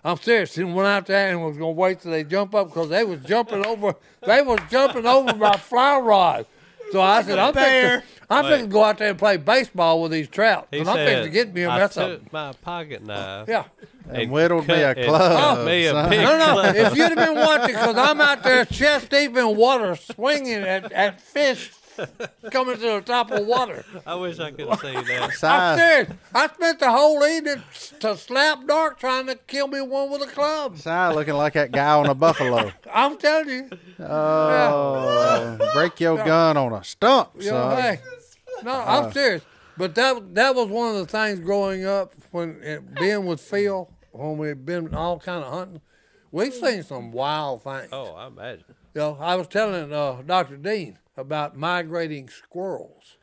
I'm serious. And went out there and was gonna wait till they jump up because they was jumping over. They was jumping over my fly rod. So I said, I'm Bear. Fixing, I'm Wait. fixing to go out there and play baseball with these trout. He and I'm said, fixing to get me a I mess of took them. my pocket knife. Yeah. And whittled me a club, cut (laughs) me a son. big No, no. club. if you'd have been watching, because I'm out there chest deep in water, swinging at, at fish (laughs) coming to the top of water. I wish I could have seen that. (laughs) I'm serious. I spent the whole evening to slap dark trying to kill me one with a club. Si looking like that guy on a buffalo. (laughs) I'm telling you. Oh, break your gun on a stump, You know, hey, no, I'm serious. But that that was one of the things growing up when it, being with Phil when we've been all kind of hunting. We've seen some wild things. Oh, I imagine. You know, I was telling uh, Dr. Dean about migrating squirrels.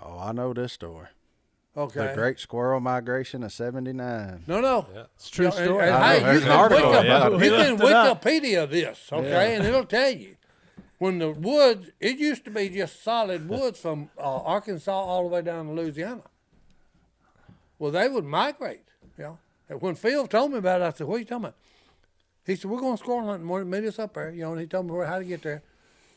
Oh, I know this story. Okay. The Great Squirrel Migration of '79. No, no. It's a true You know, and- story. and hey, there's you an can, article Wiki- about you can Looked it up. Wikipedia this, okay, and it'll tell you. When the woods, it used to be just solid woods from uh, Arkansas all the way down to Louisiana. Well, they would migrate, you know. And when Phil told me about it, I said, "What are you talking about?" He said, "We're going squirrel hunting morning. Meet us up there." You know, and he told me how to get there.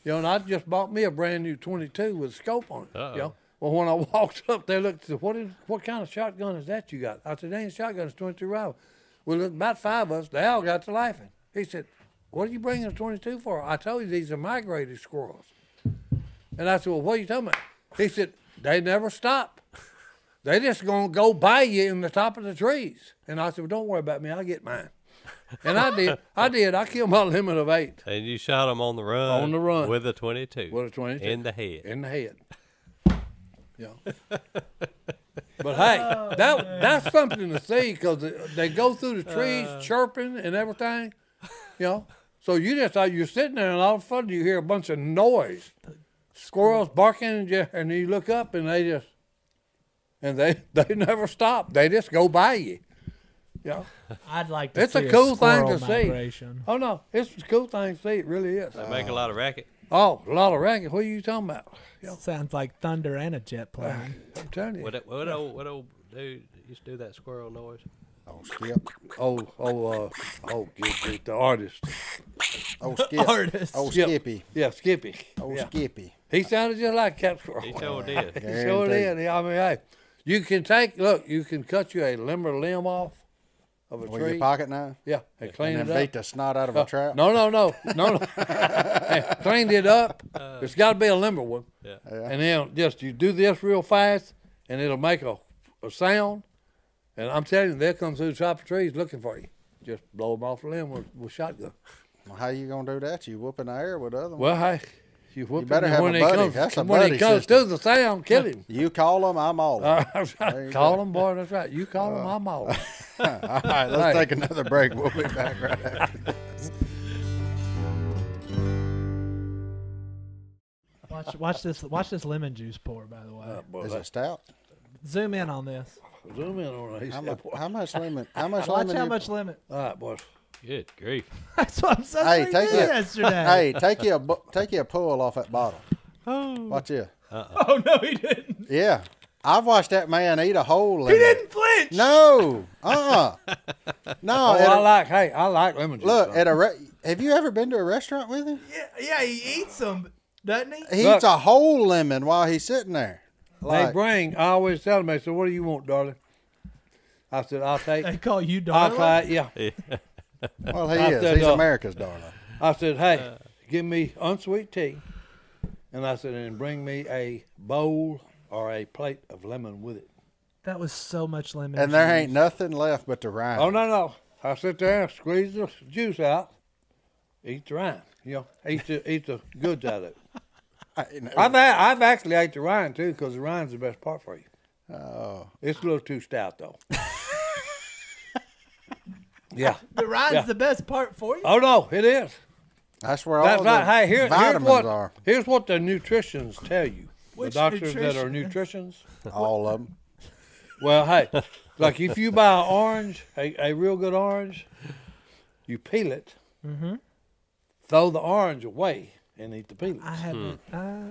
You know, and I just bought me a brand new 22 with a scope on it. Uh-oh. You know, well, when I (laughs) walked up, they looked. And said, "What is? What kind of shotgun is that you got?" I said, "It ain't a shotgun. It's 22 rifle." Well, about five of us. They all got to laughing. He said, "What are you bringing a 22 for?" I told you these are migrated squirrels. And I said, "Well, what are you talking about?" He said, "They never stop. They just gonna go by you in the top of the trees." And I said, "Well, don't worry about me. I'll get mine." (laughs) And I did. I did. I killed my limit of eight And you shot him on the run. On the run. With a 22. with a 22 In the head. in the head. Yeah. but hey, that that's something to see because they go through the trees uh. chirping and everything, you know. So you just thought you're sitting there and all of a sudden you hear a bunch of noise, squirrels barking, and you, and you look up and they just and they (laughs) they never stop. They just go by you. Yeah. I'd like to It's a see cool thing squirrel to see. migration. Oh no, it's a cool thing to see. It really is. They make a lot of racket. Oh, a lot of racket. What are you talking about? Yeah, Sounds like thunder and a jet plane. I'm telling you. What, what old what old dude used to do that squirrel noise? Oh, Skip. Oh, oh, uh, oh, good, good, the artist. Oh, Skip. Artist. Oh, Skip. Skippy. Yeah, Skippy. Oh, yeah. Skippy. He sounded just like Cap Squirrel. He sure did. He sure did. I mean, hey, you can take, look, you can cut you a limber limb off of a With tree. your pocket knife? Yeah, and clean And it then beat up. the snot out of a uh, trap? No, no, no, no, no. (laughs) Hey, cleaned it up. It's got to be a limber one. Yeah. Yeah. And then just you do this real fast, and it'll make a, a sound. And I'm telling you, they'll come through the top of trees looking for you. Just blow them off the limb with, with shotgun. Well, how you gonna do that? You whoop in the air with the other one? Well, hey, you whoop better him have when a he buddy. comes. That's a when buddy he comes system. to the sound, kill him. (laughs) You call them, I'm all of Uh, them. (laughs) that's There right. you Call go. him, boy. That's right. You call him, I'm all. (laughs) all right, let's Hey. take another break. We'll be back right after this. Watch, watch this. Watch this lemon juice pour. By the way, Uh, boy, Is that- it stout? zoom in on this. zoom in on it. How, said, mu- boy. how much lemon? How much Watch lemon? how much lemon. All right, boys. Good grief. (laughs) That's what I'm saying. Hey, we take did it. yesterday. Hey, take you a take you a pull off that bottle. Oh. Watch this. Oh no, he didn't. Yeah, I've watched that man eat a whole lemon. He didn't flinch. No, uh, uh (laughs) no. Oh, at I a- like. Hey, I like lemon juice. look at a. Re- have you ever been to a restaurant with him? Yeah, yeah, he eats them, doesn't he? He Look. eats a whole lemon while he's sitting there. they bring. I always tell them. I said, "What do you want, darling?" I said, "I'll take." They call you I'll darling. try. Yeah. (laughs) well, he I is. said, He's uh, America's darling. I said, "Hey, give me unsweet tea," and I said, "And bring me a bowl or a plate of lemon with it." That was so much lemon. And there juice. ain't nothing left but the rind. Oh no, no! I sit there, and squeeze the juice out, eat the rind. You know, eat the eat the goods out of it. (laughs) I ain't never- I've a- I've actually ate the rind too because the rind's the best part for you. oh, It's a little too stout though. Yeah. The ride's Yeah. the best part for you. Oh no, it is. that's where That's all right. the Hey, here, here's vitamins what are. here's what the nutritionists tell you. Which the doctors that are nutrition- nutritionists. All of them. Well, hey, like if you buy an orange, a, a real good orange, you peel it, Mm-hmm. throw the orange away, and eat the peelings I haven't. Uh,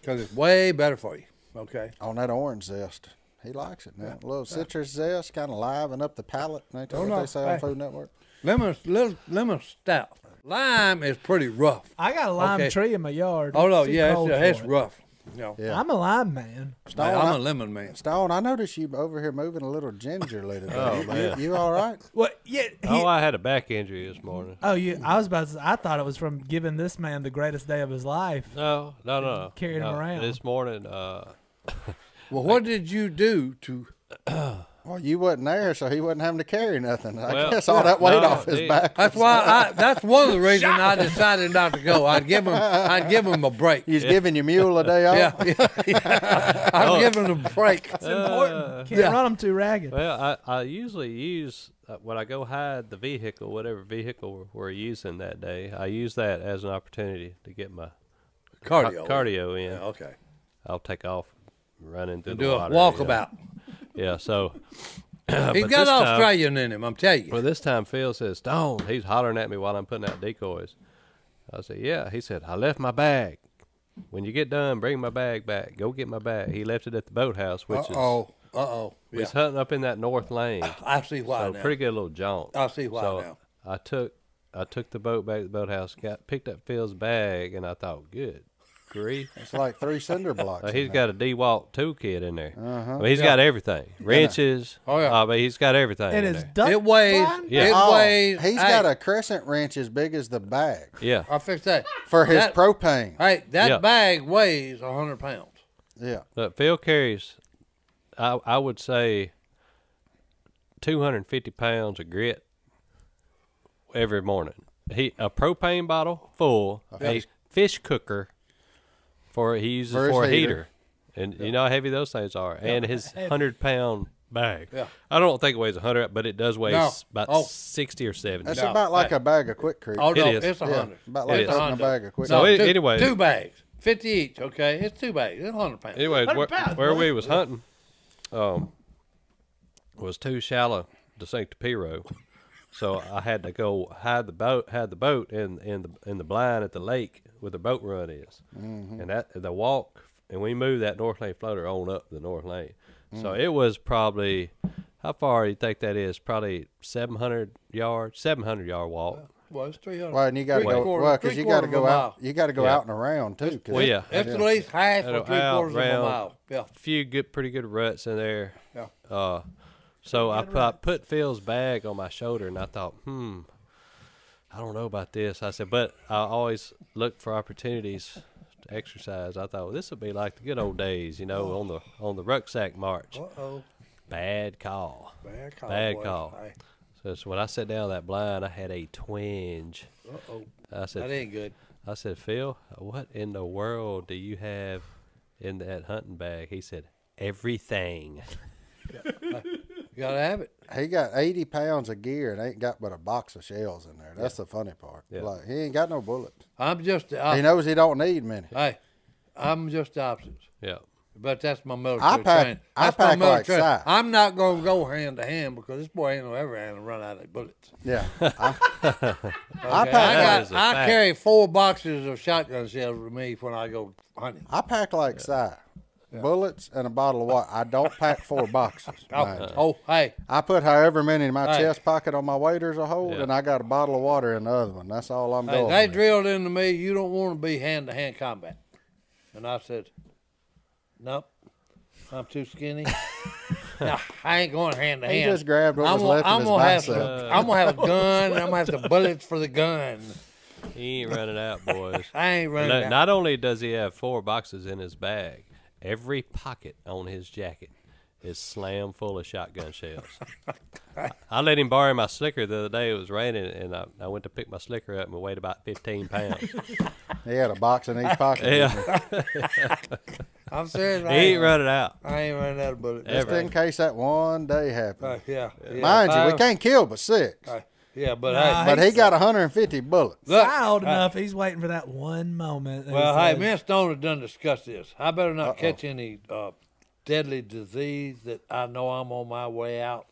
because it's way better for you. Okay. On that orange zest. He likes it now. A little citrus zest, kind of liven up the palate. Ain't that Oh, what no. they say on Food Network? Lemon, little lemon stout. Lime is pretty rough. I got a lime Okay. tree in my yard. Oh no, Too yeah, cold it's, for it's it. rough. You Yeah. I'm a lime man. Stone, Hey, I'm I, a lemon man. Stone, I noticed you over here moving a little gingerly today. (laughs) Oh, you, man. you all right? (laughs) What? Yeah. He, Oh, I had a back injury this morning. oh, you. I was about to. I thought it was from giving this man the greatest day of his life. No, no, no. Carrying him around. This morning, uh, (laughs) Well, what did you do to? (clears throat) Well, you wasn't there, so he wasn't having to carry nothing. I Well, guess all that weight no, off his he- back. That's why. I, that's one of the (laughs) reasons I decided not to go. I'd give him. I'd give him a break. He's giving your mule a day (laughs) off. (laughs) Yeah, yeah, yeah. I'm giving him a break. It's important. Uh, Can't yeah. run them too ragged. well, I, I usually use uh, when I go hide the vehicle, whatever vehicle we're, we're using that day. I use that as an opportunity to get my ca- Cardio. cardio in. Yeah, okay. I'll take off running through And the do a water. walkabout. Yeah, yeah so. (clears throat) He's got this time- Australian in him. I'm telling you. Well, this time Phil says, Stone, he's hollering at me while I'm putting out decoys. I said, Yeah. He said, I left my bag. When you get done, bring my bag back. Go get my bag. He left it at the boathouse, which Uh oh. Uh oh. is he's Yeah. hunting up in that north lane. (sighs) I see why so now. pretty good little jaunt. I see why so now. I took I took the boat back to the boathouse, got picked up Phil's bag, and I thought, good grief. It's like three cinder (laughs) blocks. Uh, in he's there. got a DeWalt toolkit in there. Uh-huh. I mean, he's Yeah. got everything, wrenches. Oh, yeah. uh, but he's got everything. And in his there. duck It weighs. blind? Yeah. It Oh, weighs. he's hey, got a crescent wrench as big as the bag yeah, I fixed that. for his That- propane. Hey, that Yeah. bag weighs hundred pounds. Yeah. Look, Phil carries, I I would say, two hundred and fifty pounds of grit every morning. He a propane bottle full, a fish cooker for he uses For for, a heater. heater, and you know how heavy those things are, and his hundred pound bag. Yeah. I don't think it weighs hundred, but it does weigh No. about Oh. sixty or seventy. That's No, about like a bag of Quikrete. Oh It no, is. it's a yeah, hundred. about like is. a hundred. bag of quick So No, two, anyway- two bags, fifty each. Okay, it's two bags. It's hundred pounds. Anyway, where, pounds, where we was hunting, um, was too shallow to sink the pirogue, so I had to go hide the boat, hide the boat in in the in the blind at the lake where the boat run is, and that the walk, and we moved that north lane floater on up the north lane, so it was probably how far do you think that is? Probably seven hundred yards, seven hundred yard walk. Well, it's three hundred. Well, and you got to go quarter- well because you got to go out. You got to go Yeah. out and around too. 'cause Well, yeah. It's at least half It'll or three out, quarters of a mile. Yeah, few good, pretty good ruts in there. yeah. Uh, so I, I put Phil's bag on my shoulder, and I thought, hmm, I don't know about this. I said, but I always look for opportunities to exercise. I thought well, this would be like the good old days, you know, on the on the rucksack march. Uh oh. Bad call. Bad call. Bad boy. call. So, so when I sat down that blind, I had a twinge. Uh-oh. I said That ain't good. I said, Phil, what in the world do you have in that hunting bag? He said, everything. (laughs) You gotta have it. He got eighty pounds of gear and ain't got but a box of shells in there. That's the funny part. Yeah. Like he ain't got no bullets. I'm just the He knows he don't need many. Hey, I'm just the opposite. Yeah. But that's my military I pack- training. I That's pack my like military. Si. I'm not gonna go hand to hand because this boy ain't gonna ever hand run out of bullets. Yeah. (laughs) I, Okay? I I, pack That is got, a I fact. carry four boxes of shotgun shells with me when I go hunting. I pack like Si. Bullets and a bottle of water. I don't pack four (laughs) boxes. Oh, mind oh, hey, I put however many in my Hey. chest pocket on my waders a hold, Yeah. and I got a bottle of water in the other one. That's all I'm hey, going. they with. drilled into me. You don't want to be hand to hand combat, and I said, nope, I'm too skinny. (laughs) nah, I ain't going hand to hand. He just grabbed what I'm was gonna, left of I'm his gonna have bicep. some, I'm gonna have a gun. and I'm gonna have the bullets for the gun. He ain't running out, boys. (laughs) I ain't running. not, out. not only does he have four boxes in his bag, every pocket on his jacket is slam full of shotgun shells. (laughs) I let him borrow my slicker the other day. It was raining, and I, I went to pick my slicker up and it weighed about 15 pounds. (laughs) He had a box in each pocket. yeah, (laughs) I'm serious. he I ain't running out. I ain't running out of bullets. Just in case that one day happens. Uh, yeah, yeah. Mind you, we can't kill but six. uh, yeah, but Nah, hey, But he got 150 bullets. look, I old hey, enough. He's waiting for that one moment. that he Well, hey, says, me and Stone have done discussed this. I better not catch any uh, deadly disease that I know I'm on my way out.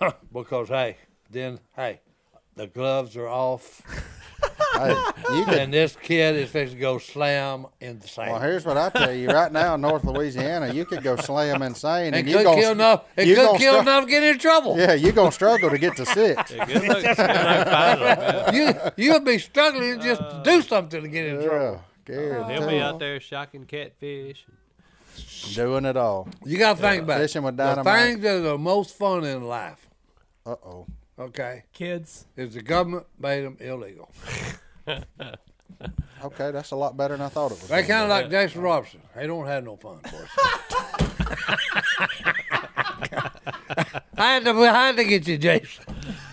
(coughs) because hey, then hey, the gloves are off, hey, you could. and this kid is fixing to go slam in the sand. Well, here's what I tell you. Right now in North Louisiana, you could go slam insane, it and you could gonna, kill enough. It you could gonna kill stru- enough to get in trouble. Yeah, you're gonna struggle to get to six. Good good luck finding him, man. You you'll be struggling just to do something to get in trouble. Yeah, He'll be out there shocking catfish. doing it all. You got to think about Fishing it. with the things that are the most fun in life. Uh oh. Okay, Kids. is the government made them illegal. (laughs) Okay, that's a lot better than I thought it was. They gonna kind of be. like Jason Robertson. They don't have no fun for us. (laughs) I had to, I had to get you, Jason.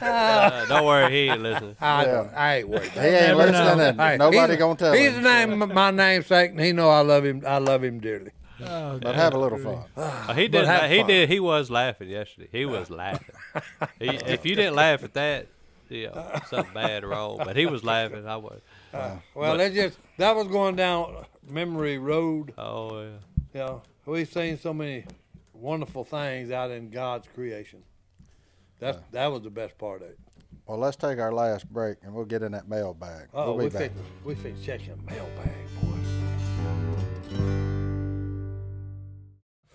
Uh, don't worry, he ain't listening. I, Yeah. I ain't worried. He ain't listening, and Hey, nobody he's- gonna tell He's him. the name, my namesake, and he know I love him. I love him dearly. Oh, But have a little fun. (sighs) Uh, he did. have He fun. did. He was laughing yesterday. He was laughing. (laughs) he, if you didn't laugh at that, you (laughs) know, something bad or wrong. But he was laughing. I was. Uh, well, that just that was going down memory road. Oh yeah. You know, we've seen so many wonderful things out in God's creation. That's that was the best part of it. Well, let's take our last break and we'll get in that mailbag. Oh, we'll we be back. fix we fix checking mailbag, boy.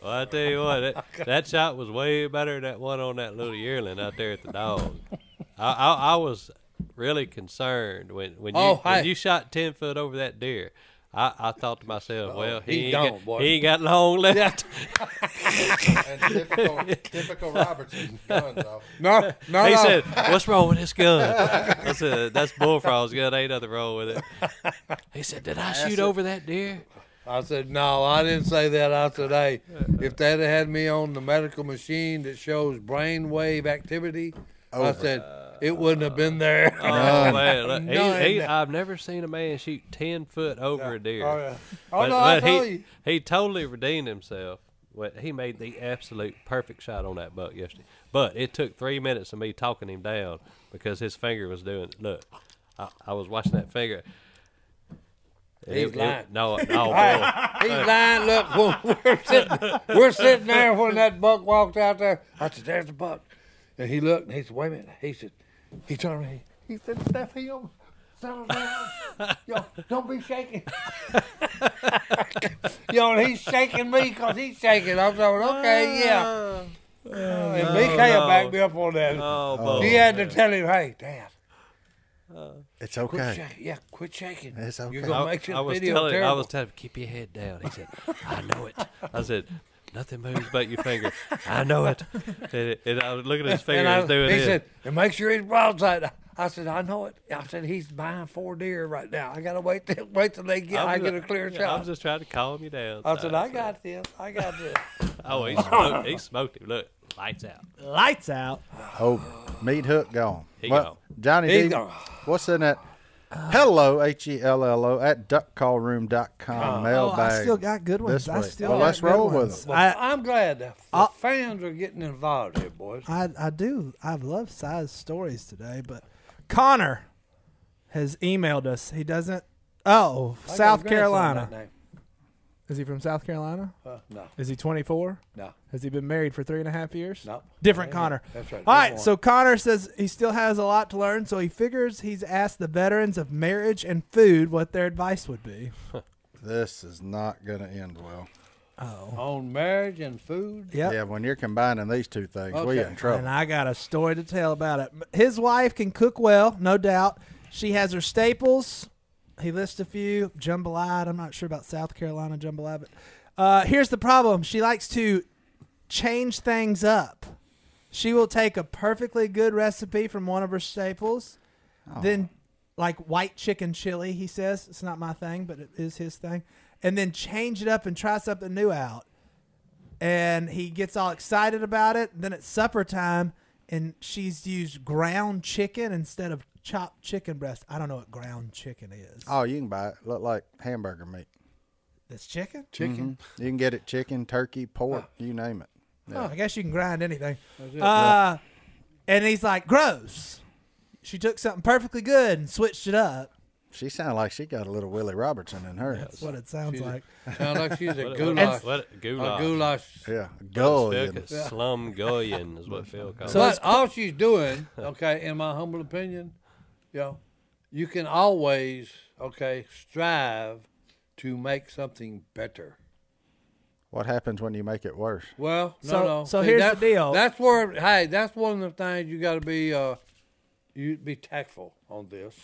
Well, I tell you what, that, that shot was way better than that one on that little yearling out there at the dog. (laughs) I, I, I was really concerned when when you Oh, when you shot ten foot over that deer. I, I thought to myself, oh, well, he he's ain't, gone, got, boy. he ain't got long (laughs) left. And typical, typical Robertson guns off. No, no, He no. said, "What's wrong with this gun?" I said, "That's bullfrog's gun. Ain't nothing wrong with it." He said, "Did I shoot over that deer?" I said, no, I didn't say that. I said, hey, if they'd have had me on the medical machine that shows brainwave activity, I said, it wouldn't have been there. (laughs) Oh man, (laughs) look, he, he, I've never seen a man shoot ten foot over a deer. Oh, yeah. Oh, but no, I but told he you. he totally redeemed himself. Well, he made the absolute perfect shot on that buck yesterday. But it took three minutes of me talking him down because his finger was doing. Look, I, I was watching that finger. He's lying. no, no, (laughs) boy. He's lying. Look, we're sitting, we're sitting there when that buck walked out there. I said, "There's the buck," and he looked and he said, "Wait a minute." He said, "He turned me, He said, Steph Hill, settle down. Yo, don't be shaking." (laughs) Yo, and he's shaking me because he's shaking. I'm going, "Okay, yeah." Oh, and BK will oh, no. back me up on that. Oh, boy. he had to tell him, "Hey, Dad, uh, It's quit okay. shaking. Yeah, quit shaking. It's okay. You're gonna I, make this I was video telling, terrible." I was telling him, keep your head down. He said, I know it. I said, nothing moves but your finger. (laughs) I know it. And, uh, and I was looking at his finger And and I, doing he this. said, and make sure he's broadside. I said, I know it. I said, he's buying four deer right now. I gotta wait till wait till they get. I was get a clear yeah, shot. I'm just trying to calm you down. I said, I got this. I got this. (laughs) Oh, he (laughs) smoked, he smoked him. Look, lights out. Lights out. Oh, meat hook gone. He Well, gone. Johnny He D, gone. what's in that? Hello, H E L L O, at duckcallroom.com Oh, mailbag. Oh, I still got good ones. this I week. still Well, got let's good roll with ones. them. Well, I, I'm glad the, the I'll- fans are getting involved here, boys. I I do. I love size stories today, but Connor has emailed us. He doesn't. Oh, I got a South grandson Carolina. That name. Is he from South Carolina? Uh, no, Is he 24? no, Has he been married for three and a half years? no. Different Yeah, Connor. That's right. All right, Different so. Connor says he still has a lot to learn, so he figures he's asked the veterans of marriage and food what their advice would be. (laughs) This is not going to end well. Oh. on marriage and food. Yep. Yeah, when you're combining these two things, we Okay. in trouble. And I got a story to tell about it. His wife can cook well, no doubt. She has her staples. He lists a few. Jambalaya. I'm not sure about South Carolina jambalaya, but uh, here's the problem. She likes to change things up. She will take a perfectly good recipe from one of her staples, then like white chicken chili. He says it's not my thing, but it is his thing, and then change it up and try something new out and he gets all excited about it. Then it's supper time, and she's used ground chicken instead of chopped chicken breast. I don't know what ground chicken is. Oh, you can buy it. Look like hamburger meat. It's chicken. Chicken. Mhm. You can get it chicken, turkey, pork, you name it. Oh, I guess you can grind anything. Uh, and he's like, gross. She took something perfectly good and switched it up. She sounded like she got a little Willie Robertson in her. That's what it sounds She's like. Sound like she's a What, goulash. what, what, A goulash. goulash. Yeah, Phil gullion. Slum gullion is what Phil calls So it. But all she's doing, okay, in my humble opinion, you know, you can always, okay, strive to make something better. What happens when you make it worse? Well, no, So- no. so here's the deal. That's where, hey, that's one of the things you got to be, uh, you be tactful on this.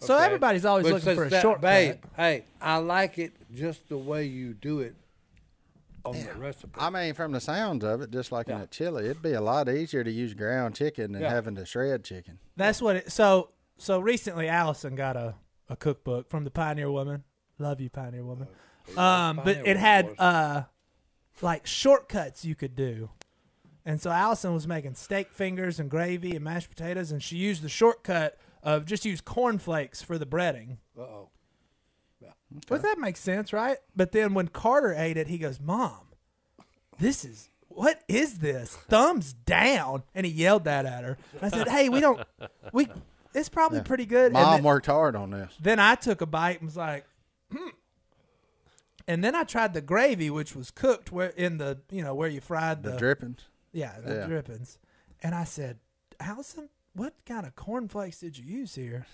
So okay? everybody's always But looking for a that- shortcut. Babe, hey, I like it just the way you do it on the recipe. I mean, from the sounds of it, just like in Yeah. a chili, it'd be a lot easier to use ground chicken than Yeah. having to shred chicken. That's what it. So so recently, Allison got a, a cookbook from the Pioneer Woman. Love you, Pioneer Woman. Um, but it had uh, like shortcuts you could do, and so Allison was making steak fingers and gravy and mashed potatoes, and she used the shortcut of just use cornflakes for the breading. Uh-oh. But that makes sense, right? But then when Carter ate it, he goes, "Mom, this is what is this? Thumbs down!" And he yelled that at her. I said, "Hey, we don't we." It's probably pretty good. And Mom then- worked hard on this. then I took a bite and was like, hmm. And then I tried the gravy, which was cooked where in the you know where you fried the, The drippings. yeah the Yeah. drippings, and I said, Allison, what kind of cornflakes did you use here?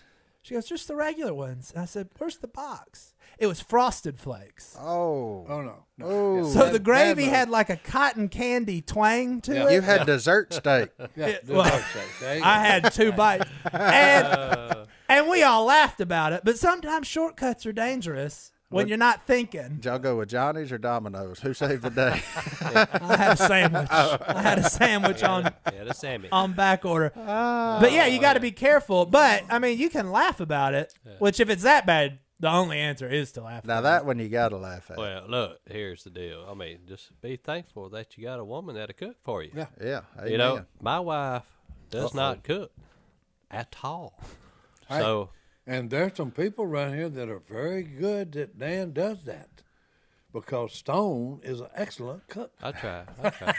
She goes, just the regular ones. And I said, where's the box? It was frosted flakes. Oh. Oh no. no. Oh. So Bad- the gravy bad had like a cotton candy twang to Yeah. it. You had dessert steak. (laughs) Yeah, It- well, dark side. I had two bites, and (laughs) and we all laughed about it. But sometimes shortcuts are dangerous when What- you're not thinking. Did y'all go with Johnny's or Domino's? Who saved the day? (laughs) I had a sandwich. Oh. I had a sandwich on Yeah, the Sammy. on back order. Oh. But yeah, you got to be careful. But I mean, you can laugh about it. Which, if it's that bad, the only answer is to laugh. now about that one you gotta laugh at. Well, look, here's the deal. I mean, just be thankful that you got a woman that'll cook for you. Yeah. Yeah. You know, my wife does Uh-oh. not cook at all. Hey. So And there's some people around here that are very good that Dan does that. Because Stone is an excellent cook. I try. I (laughs) try.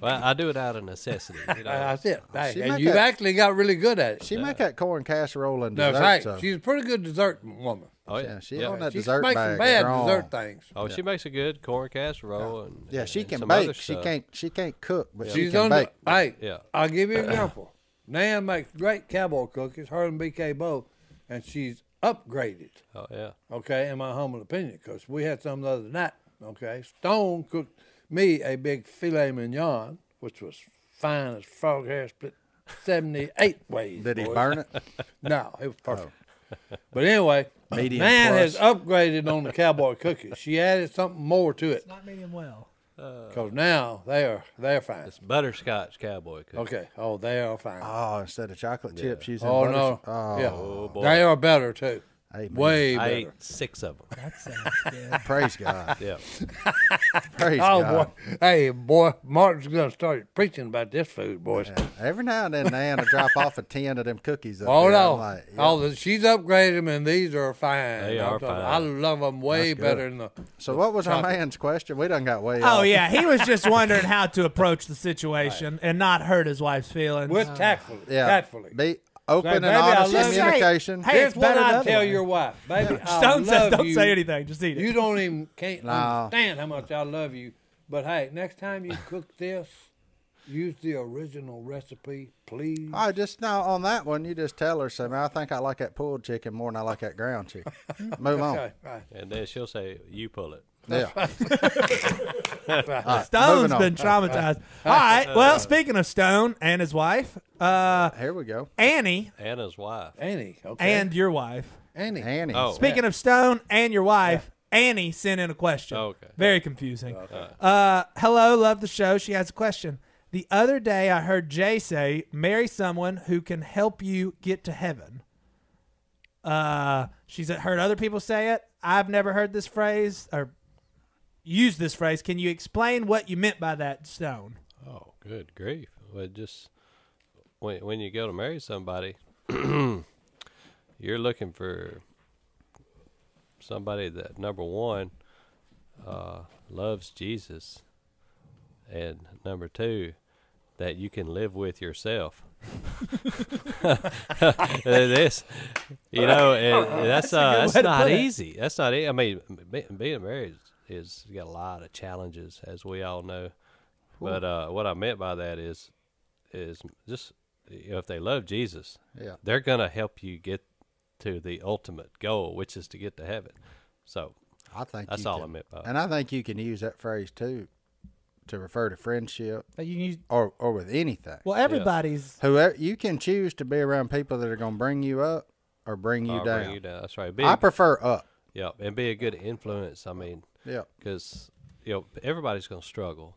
well, I do it out of necessity. You know? That's it. Hey, and you've that- actually got really good at it. She make that corn casserole and That's dessert. right. so- She's a pretty good dessert woman. oh yeah, yeah, she yeah. on that She dessert makes bag. some bad strong. dessert things. Oh, she makes a good corn casserole and Yeah, she and can some bake. She can't. She can't cook, but she She's can on bake. the, hey, Yeah. I'll give you an (coughs) example. Nan makes great cowboy cookies, her and BK both, and she's upgraded, Oh yeah. okay, in my humble opinion, because we had some the other night, okay. Stone cooked me a big filet mignon, which was fine as frog hair split 78 (laughs) ways. Did he boys. burn it? (laughs) No, it was perfect. Oh. (laughs) But anyway, Medium Nan has upgraded on the cowboy cookies. She added something more to it, it. Not medium well. Uh, because now they are they're fine. It's butterscotch cowboy cookie. Okay. Oh, they are fine. Oh, instead of chocolate chips, using Oh butter. no! Oh, yeah, Oh, boy. they are better too. Amen. Way I better. ate six of them. That sounds good. (laughs) Praise God. Yeah. (laughs) Praise Oh God. boy! Hey boy, Martin's gonna start preaching about this food, boys. Yeah. Every now and then, Nan will drop off a ten of them cookies. Up Oh there. no! I'm like, yeah. Oh, the, she's upgraded them, and these are fine. They I'm are talking- fine. I love them way That's good. better than the. So what was our man's question? We done got way. Oh off. yeah, he was (laughs) just wondering how to approach the situation and not hurt his wife's feelings. With tactfully, yeah. tactfully. Be open Say, and baby, honest love you. communication. Hey, Here's it's what better I the tell your wife, (laughs) baby. I Stone says, love "Don't you. say anything, just eat it." You don't even can't No. understand how much I love you. But hey, next time you cook (laughs) this, use the original recipe, please. I just now on that one, you just tell her something. I think I like that pulled chicken more than I like that ground chicken. (laughs) Move on. Okay, right. And then she'll say, "You pull it." Yeah. (laughs) Stone's moving on. been traumatized. All right. Well, speaking of Stone and his wife, uh, Here we go. Annie Anna's wife. Annie, okay. and your wife. Annie. Annie. Oh. Speaking of Stone and your wife, Annie sent in a question. Oh, okay. Very confusing. Uh, hello, love the show. She has a question. The other day, I heard Jay say, "Marry someone who can help you get to heaven." Uh, she's heard other people say it. I've never heard this phrase or used this phrase. Can you explain what you meant by that, Stone? Oh, good grief! Well, just when when you go to marry somebody, (clears throat) you're looking for somebody that number one uh, loves Jesus, and number two that you can live with yourself. (laughs) this, you know, and (laughs) that's uh, that's not easy. That's not. e- I mean, being married is, is got a lot of challenges, as we all know. But uh, what I meant by that is, is just you know, if they love Jesus, Yeah. they're gonna help you get to the ultimate goal, which is to get to heaven. So I think That's all can- I meant by it. And I think you can use that phrase too, to refer to friendship That you use, or or with anything. well, everybody's Whoever you can choose to be around people that are going to bring you up or bring you or down. bring you down. That's right. Be I a, prefer up. yep, and be a good influence. I mean, Yeah. because you know everybody's going to struggle.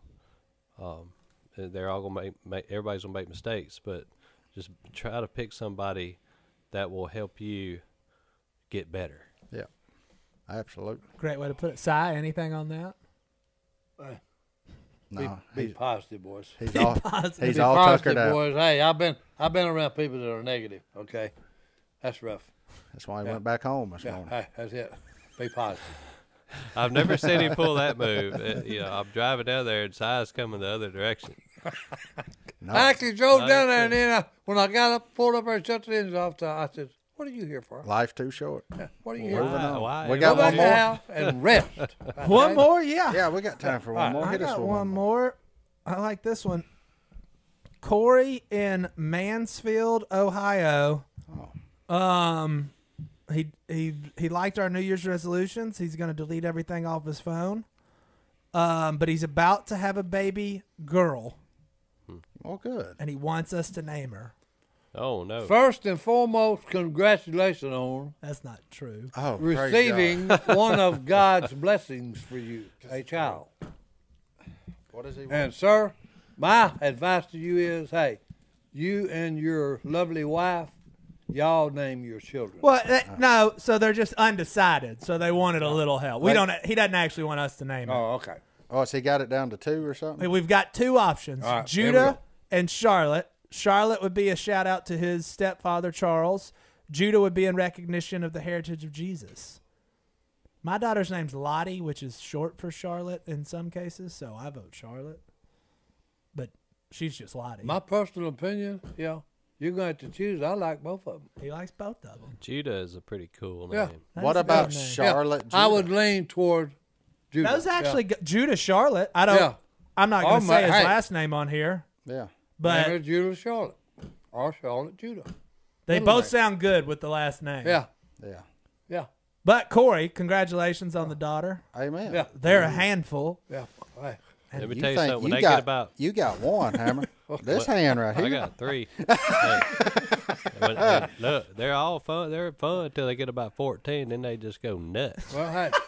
Um, they're all going to make, make everybody's going to make mistakes, but just try to pick somebody that will help you get better. Yeah. Absolutely. Great way to put it. Si, anything on that? Be, No, be he's, positive, boys. he's all positive. he's be all positive, tuckered out. boys. Hey, I've been I've been around people that are negative. Okay, that's rough. That's why he Yeah. went back home this Yeah, morning. hey, that's it. Be positive. I've never seen him pull that move. Uh, you know, I'm driving down there and Si's coming the other direction. No. I actually drove I down there, and then I, when I got up, pulled up there, and shut the engine off, I said, "What are you here for? Life too short. Yeah, What are you here for? Why? We Go got back one to more. house and rest." (laughs) Okay? One more, yeah. Yeah, we got time for one All right. more. I Hit us got with one more. I like this one. Corey in Mansfield, Ohio. Um, he he he liked our New Year's resolutions. He's going to delete everything off his phone. Um, but he's about to have a baby girl, Well, good. and he wants us to name her. Oh no! First and foremost, congratulations on That's not true. Oh, praise God. receiving (laughs) one of God's blessings for you, a child. What is he? And sir, my advice to you is, hey, you and your lovely wife, y'all name your children. Well, uh, no. So they're just undecided. So they wanted a little help. We Wait. don't. He doesn't actually want us to name it. Oh, okay. Oh, so he got it down to two or something? We've got two options: All right, here we Judah go. and Charlotte. Charlotte would be a shout out to his stepfather Charles. Judah would be in recognition of the heritage of Jesus. My daughter's name's Lottie, which is short for Charlotte in some cases, so I vote Charlotte. But she's just Lottie. My personal opinion, yeah, you're going to have to choose. I like both of them. he likes both of them. Judah is a pretty cool Yeah. name. what about Charlotte? I Judah? would lean toward Judah. Those yeah. actually go- Judah Charlotte. I don't. Yeah. I'm not Oh, going to my- say his hey. last name on here, Yeah. but Name Judah Charlotte or Charlotte Judah. they middle both name. sound good with the last name. Yeah, Yeah. yeah, But Corey, congratulations on the daughter. Amen. yeah, They're a handful. yeah. Hey, Let me You tell you think something. When you they got, get about, you got one, Hammer. (laughs) this hand right here. I got three. (laughs) Hey. When- and look, they're all fun. They're fun until they get about fourteen. Then they just go nuts. well, hey. (laughs)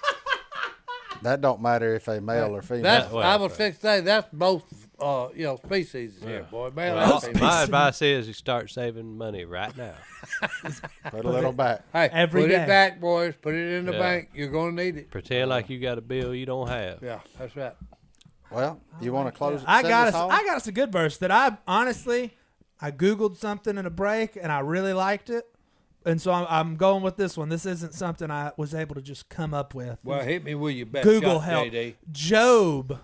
That don't matter if they male or female. That's well, I was fixed to say that's both uh you know species here, boy. Man, Well, and my advice is you start saving money right now. Put a little back. Hey, Every put day. it back, boys. Put it in the Yeah. bank. You're gonna need it. Pretend like you got a bill you don't have. Yeah, that's right. Well, you want to oh, close? I got us us. home? I got us a good verse that I honestly, I googled something in a break and I really liked it, and so I'm, I'm going with this one. This isn't something I was able to just come up with. Well, hit me with your best Google shot, help. JD. Job,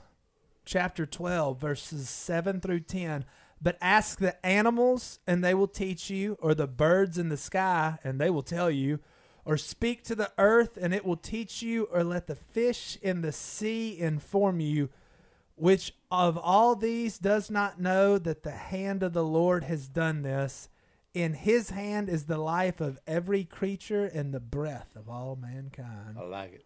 chapter twelve, verses seven through ten. But ask the animals, and they will teach you, or the birds in the sky, and they will tell you, or speak to the earth, and it will teach you, or let the fish in the sea inform you. Which of all these does not know that the hand of the Lord has done this? In his hand is the life of every creature and the breath of all mankind. I like it.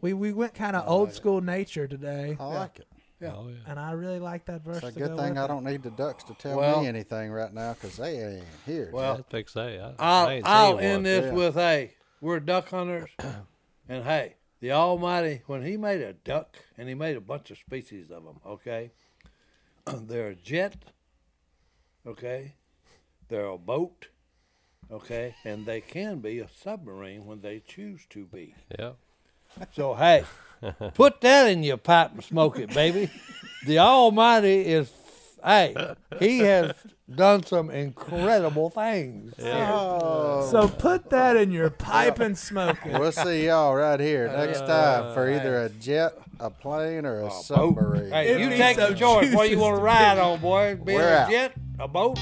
We we went kind of old school nature today, I like it. Yeah. Oh yeah. and I really like that verse. It's a good go thing I it. don't need the ducks to tell Well- me anything right now because they ain't here. Well, That's big say. I, I I'll I'll end this Yeah. with hey, we're duck hunters, (clears throat) and hey, the Almighty when He made a duck and He made a bunch of species of them. Okay, (clears throat) they're a jet. Okay, they're a boat. Okay, and they can be a submarine when they choose to be. Yeah. So hey, (laughs) put that in your pipe and smoke it, baby. (laughs) The Almighty is hey, He has done some incredible things. Oh, So put that in your pipe and smoke it. we'll see y'all right here next time for Uh, either a jet, a plane, or a boat. submarine. Hey, you take so the choice. What juicy you want to to ride on, boy? Be We're a out. jet, a boat,